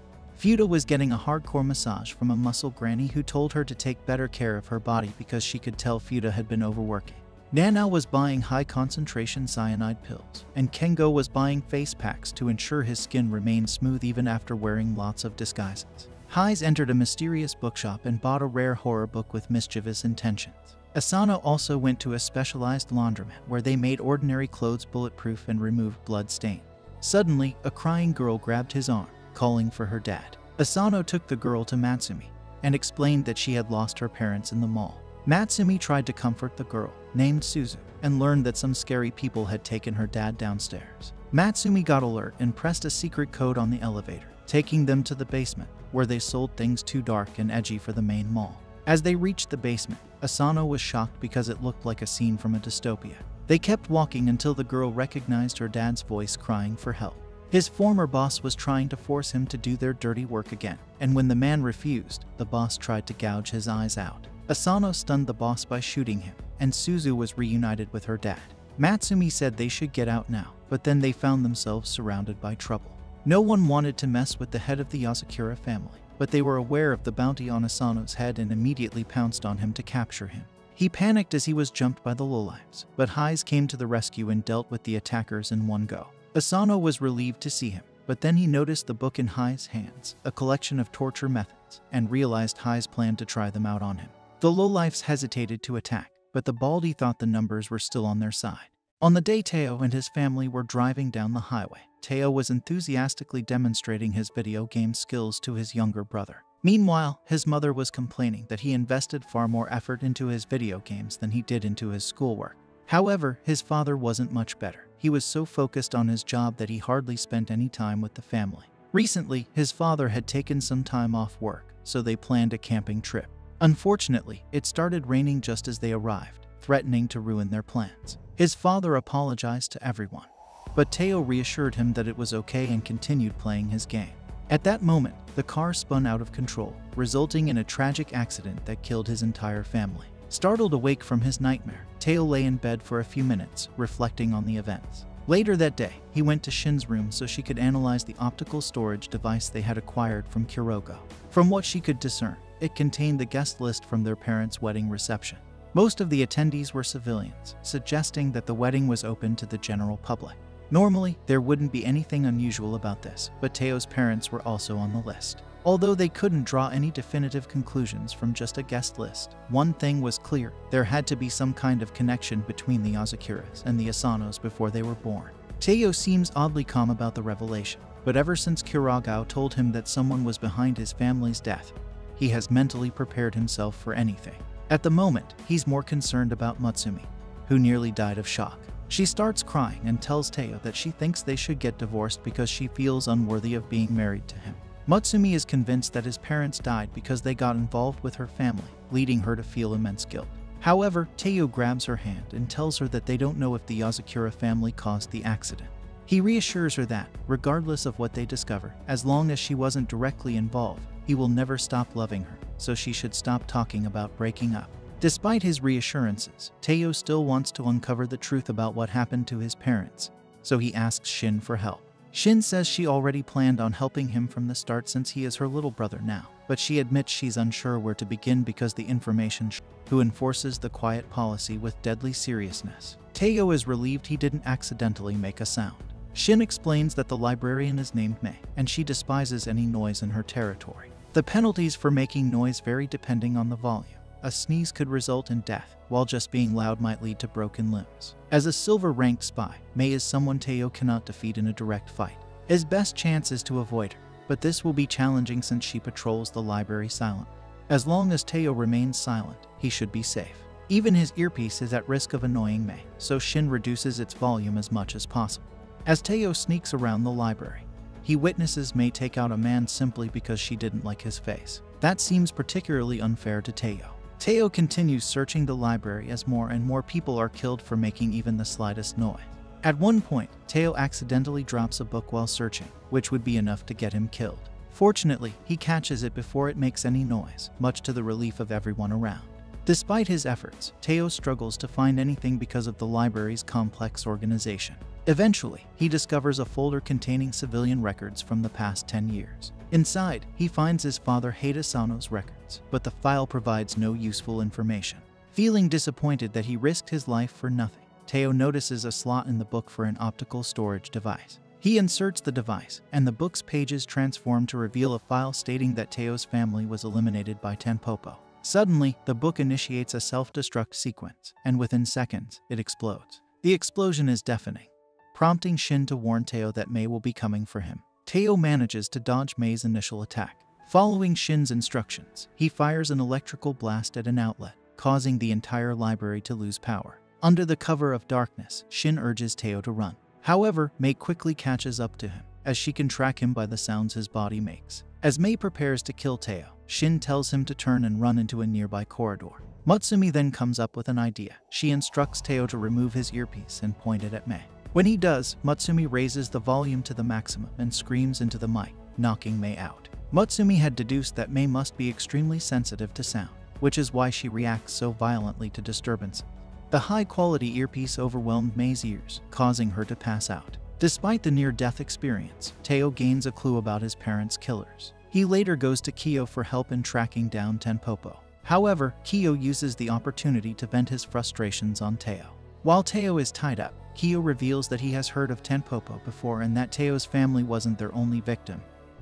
Futa was getting a hardcore massage from a muscle granny who told her to take better care of her body because she could tell Futa had been overworking. Nana was buying high concentration cyanide pills, and Kengo was buying face packs to ensure his skin remained smooth even after wearing lots of disguises. Haiz entered a mysterious bookshop and bought a rare horror book with mischievous intentions. Asano also went to a specialized laundromat where they made ordinary clothes bulletproof and removed blood stain. Suddenly, a crying girl grabbed his arm, calling for her dad. Asano took the girl to Mutsumi and explained that she had lost her parents in the mall. Mutsumi tried to comfort the girl, named Suzu, and learned that some scary people had taken her dad downstairs. Mutsumi got alert and pressed a secret code on the elevator, taking them to the basement, where they sold things too dark and edgy for the main mall. As they reached the basement, Asano was shocked because it looked like a scene from a dystopia. They kept walking until the girl recognized her dad's voice crying for help. His former boss was trying to force him to do their dirty work again, and when the man refused, the boss tried to gouge his eyes out. Asano stunned the boss by shooting him, and Suzu was reunited with her dad. Mutsumi said they should get out now, but then they found themselves surrounded by trouble. No one wanted to mess with the head of the Yozakura family but they were aware of the bounty on Asano's head and immediately pounced on him to capture him. He panicked as he was jumped by the lowlifes, but Haiz came to the rescue and dealt with the attackers in one go. Asano was relieved to see him, but then he noticed the book in Haiz's hands, a collection of torture methods, and realized Haiz plan to try them out on him. The lowlifes hesitated to attack, but the Baldy thought the numbers were still on their side. On the day Taiyo and his family were driving down the highway, Taiyo was enthusiastically demonstrating his video game skills to his younger brother. Meanwhile, his mother was complaining that he invested far more effort into his video games than he did into his schoolwork. However, his father wasn't much better. He was so focused on his job that he hardly spent any time with the family. Recently, his father had taken some time off work, so they planned a camping trip. Unfortunately, it started raining just as they arrived, threatening to ruin their plans. His father apologized to everyone, but Taiyo reassured him that it was okay and continued playing his game. At that moment, the car spun out of control, resulting in a tragic accident that killed his entire family. Startled awake from his nightmare, Taiyo lay in bed for a few minutes, reflecting on the events. Later that day, he went to Shin's room so she could analyze the optical storage device they had acquired from Kurogo. From what she could discern, it contained the guest list from their parents' wedding reception. Most of the attendees were civilians, suggesting that the wedding was open to the general public. Normally, there wouldn't be anything unusual about this, but Taiyo's parents were also on the list. Although they couldn't draw any definitive conclusions from just a guest list, one thing was clear there had to be some kind of connection between the Yozakuras and the Asanos before they were born. Taiyo seems oddly calm about the revelation, but ever since Kurogao told him that someone was behind his family's death, he has mentally prepared himself for anything. At the moment, he's more concerned about Mutsumi, who nearly died of shock. She starts crying and tells Taiyo that she thinks they should get divorced because she feels unworthy of being married to him. Mutsumi is convinced that his parents died because they got involved with her family, leading her to feel immense guilt. However, Taiyo grabs her hand and tells her that they don't know if the Yozakura family caused the accident. He reassures her that, regardless of what they discover, as long as she wasn't directly involved, he will never stop loving her, so she should stop talking about breaking up. Despite his reassurances, Taiyo still wants to uncover the truth about what happened to his parents, so he asks Shin for help. Shin says she already planned on helping him from the start since he is her little brother now, but she admits she's unsure where to begin because the information who enforces the quiet policy with deadly seriousness. Taiyo is relieved he didn't accidentally make a sound. Shin explains that the librarian is named Mei, and she despises any noise in her territory. The penalties for making noise vary depending on the volume. A sneeze could result in death, while just being loud might lead to broken limbs. As a silver ranked spy, Mei is someone Taiyo cannot defeat in a direct fight. His best chance is to avoid her, but this will be challenging since she patrols the library silently. As long as Taiyo remains silent, he should be safe. Even his earpiece is at risk of annoying Mei, so Shin reduces its volume as much as possible. As Taiyo sneaks around the library, he witnesses Mei take out a man simply because she didn't like his face. That seems particularly unfair to Taiyo. Taiyo continues searching the library as more and more people are killed for making even the slightest noise. At one point, Taiyo accidentally drops a book while searching, which would be enough to get him killed. Fortunately, he catches it before it makes any noise, much to the relief of everyone around. Despite his efforts, Taiyo struggles to find anything because of the library's complex organization. Eventually, he discovers a folder containing civilian records from the past 10 years. Inside, he finds his father Hadasano's records, but the file provides no useful information. Feeling disappointed that he risked his life for nothing, Taiyo notices a slot in the book for an optical storage device. He inserts the device, and the book's pages transform to reveal a file stating that Taiyo's family was eliminated by Tanpopo. Suddenly, the book initiates a self-destruct sequence, and within seconds, it explodes. The explosion is deafening, prompting Shin to warn Taiyo that Mei will be coming for him. Taiyo manages to dodge Mei's initial attack. Following Shin's instructions, he fires an electrical blast at an outlet, causing the entire library to lose power. Under the cover of darkness, Shin urges Taiyo to run. However, Mei quickly catches up to him, as she can track him by the sounds his body makes. As Mei prepares to kill Taiyo, Shin tells him to turn and run into a nearby corridor. Mutsumi then comes up with an idea. She instructs Taiyo to remove his earpiece and point it at Mei. When he does, Mutsumi raises the volume to the maximum and screams into the mic, knocking Mei out. Mutsumi had deduced that Mei must be extremely sensitive to sound, which is why she reacts so violently to disturbances. The high-quality earpiece overwhelmed Mei's ears, causing her to pass out. Despite the near-death experience, Taiyo gains a clue about his parents' killers. He later goes to Kyo for help in tracking down Tanpopo. However, Kyo uses the opportunity to vent his frustrations on Taiyo. While Taiyo is tied up, Kyo reveals that he has heard of Tanpopo before and that Taiyo's family wasn't their only victim.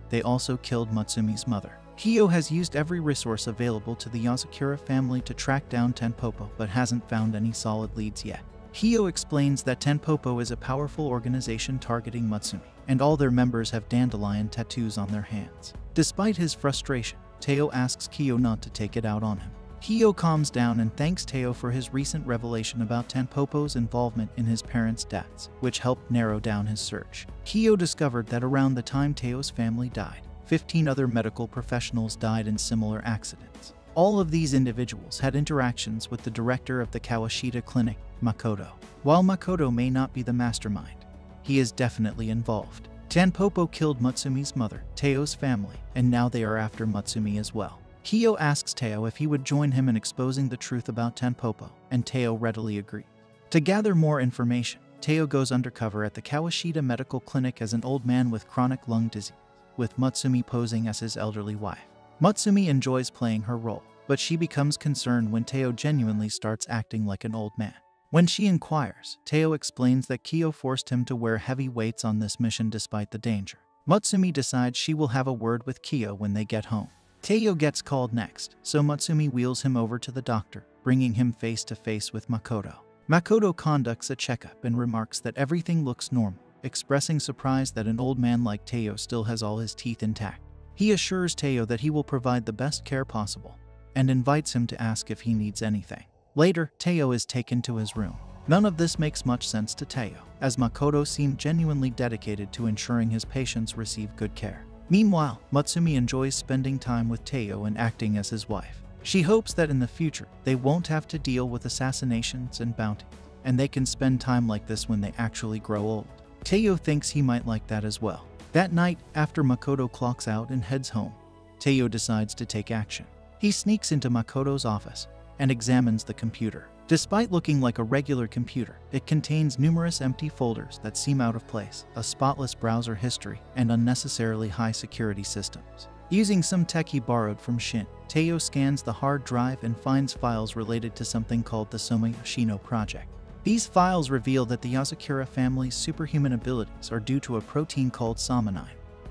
They also killed Mutsumi's mother. Kyo has used every resource available to the Yozakura family to track down Tanpopo but hasn't found any solid leads yet. Kyo explains that Tanpopo is a powerful organization targeting Mutsumi, and all their members have dandelion tattoos on their hands. Despite his frustration, Taiyo asks Kyo not to take it out on him. Kyo calms down and thanks Taiyo for his recent revelation about Tanpopo's involvement in his parents' deaths, which helped narrow down his search. Kyo discovered that around the time Taiyo's family died, 15 other medical professionals died in similar accidents. All of these individuals had interactions with the director of the Kawashita Clinic, Makoto. While Makoto may not be the mastermind, he is definitely involved. Tanpopo killed Mutsumi's mother, Taiyo's family, and now they are after Mutsumi as well. Kyo asks Taiyo if he would join him in exposing the truth about Tanpopo, and Taiyo readily agrees. To gather more information, Taiyo goes undercover at the Kawashita Medical Clinic as an old man with chronic lung disease, with Mutsumi posing as his elderly wife. Mutsumi enjoys playing her role, but she becomes concerned when Taiyo genuinely starts acting like an old man. When she inquires, Taiyo explains that Kyo forced him to wear heavy weights on this mission despite the danger. Mutsumi decides she will have a word with Kyo when they get home. Taiyo gets called next, so Mutsumi wheels him over to the doctor, bringing him face to face with Makoto. Makoto conducts a checkup and remarks that everything looks normal, expressing surprise that an old man like Taiyo still has all his teeth intact. He assures Taiyo that he will provide the best care possible and invites him to ask if he needs anything. Later, Taiyo is taken to his room. None of this makes much sense to Taiyo, as Makoto seemed genuinely dedicated to ensuring his patients receive good care. Meanwhile, Mutsumi enjoys spending time with Taiyo and acting as his wife. She hopes that in the future, they won't have to deal with assassinations and bounty, and they can spend time like this when they actually grow old. Taiyo thinks he might like that as well. That night, after Makoto clocks out and heads home, Taiyo decides to take action. He sneaks into Makoto's office and examines the computer. Despite looking like a regular computer, it contains numerous empty folders that seem out of place, a spotless browser history, and unnecessarily high security systems. Using some tech he borrowed from Shin, Taiyo scans the hard drive and finds files related to something called the Soma Yoshino project. These files reveal that the Yozakura family's superhuman abilities are due to a protein called Somanine,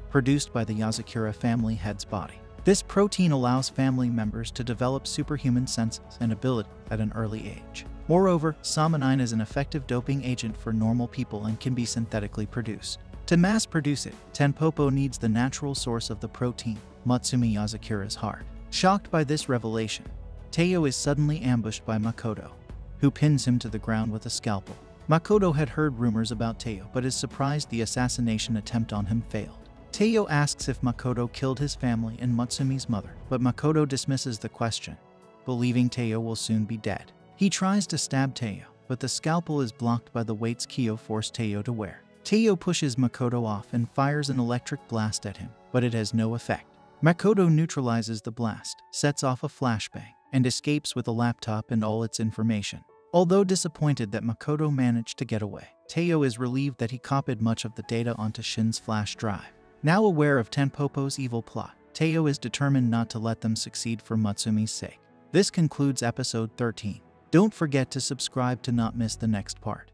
produced by the Yozakura family head's body. This protein allows family members to develop superhuman senses and ability at an early age. Moreover, Somanine is an effective doping agent for normal people and can be synthetically produced. To mass produce it, Tanpopo needs the natural source of the protein, Mutsumi Yozakura's heart. Shocked by this revelation, Taiyo is suddenly ambushed by Makoto, who pins him to the ground with a scalpel. Makoto had heard rumors about Taiyo but is surprised the assassination attempt on him failed. Taiyo asks if Makoto killed his family and Mutsumi's mother, but Makoto dismisses the question, believing Taiyo will soon be dead. He tries to stab Taiyo, but the scalpel is blocked by the weights Kyo forced Taiyo to wear. Taiyo pushes Makoto off and fires an electric blast at him, but it has no effect. Makoto neutralizes the blast, sets off a flashbang, and escapes with a laptop and all its information. Although disappointed that Makoto managed to get away, Taiyo is relieved that he copied much of the data onto Shin's flash drive. Now aware of Tanpopo's evil plot, Taiyo is determined not to let them succeed for Mutsumi's sake. This concludes episode 13. Don't forget to subscribe to not miss the next part.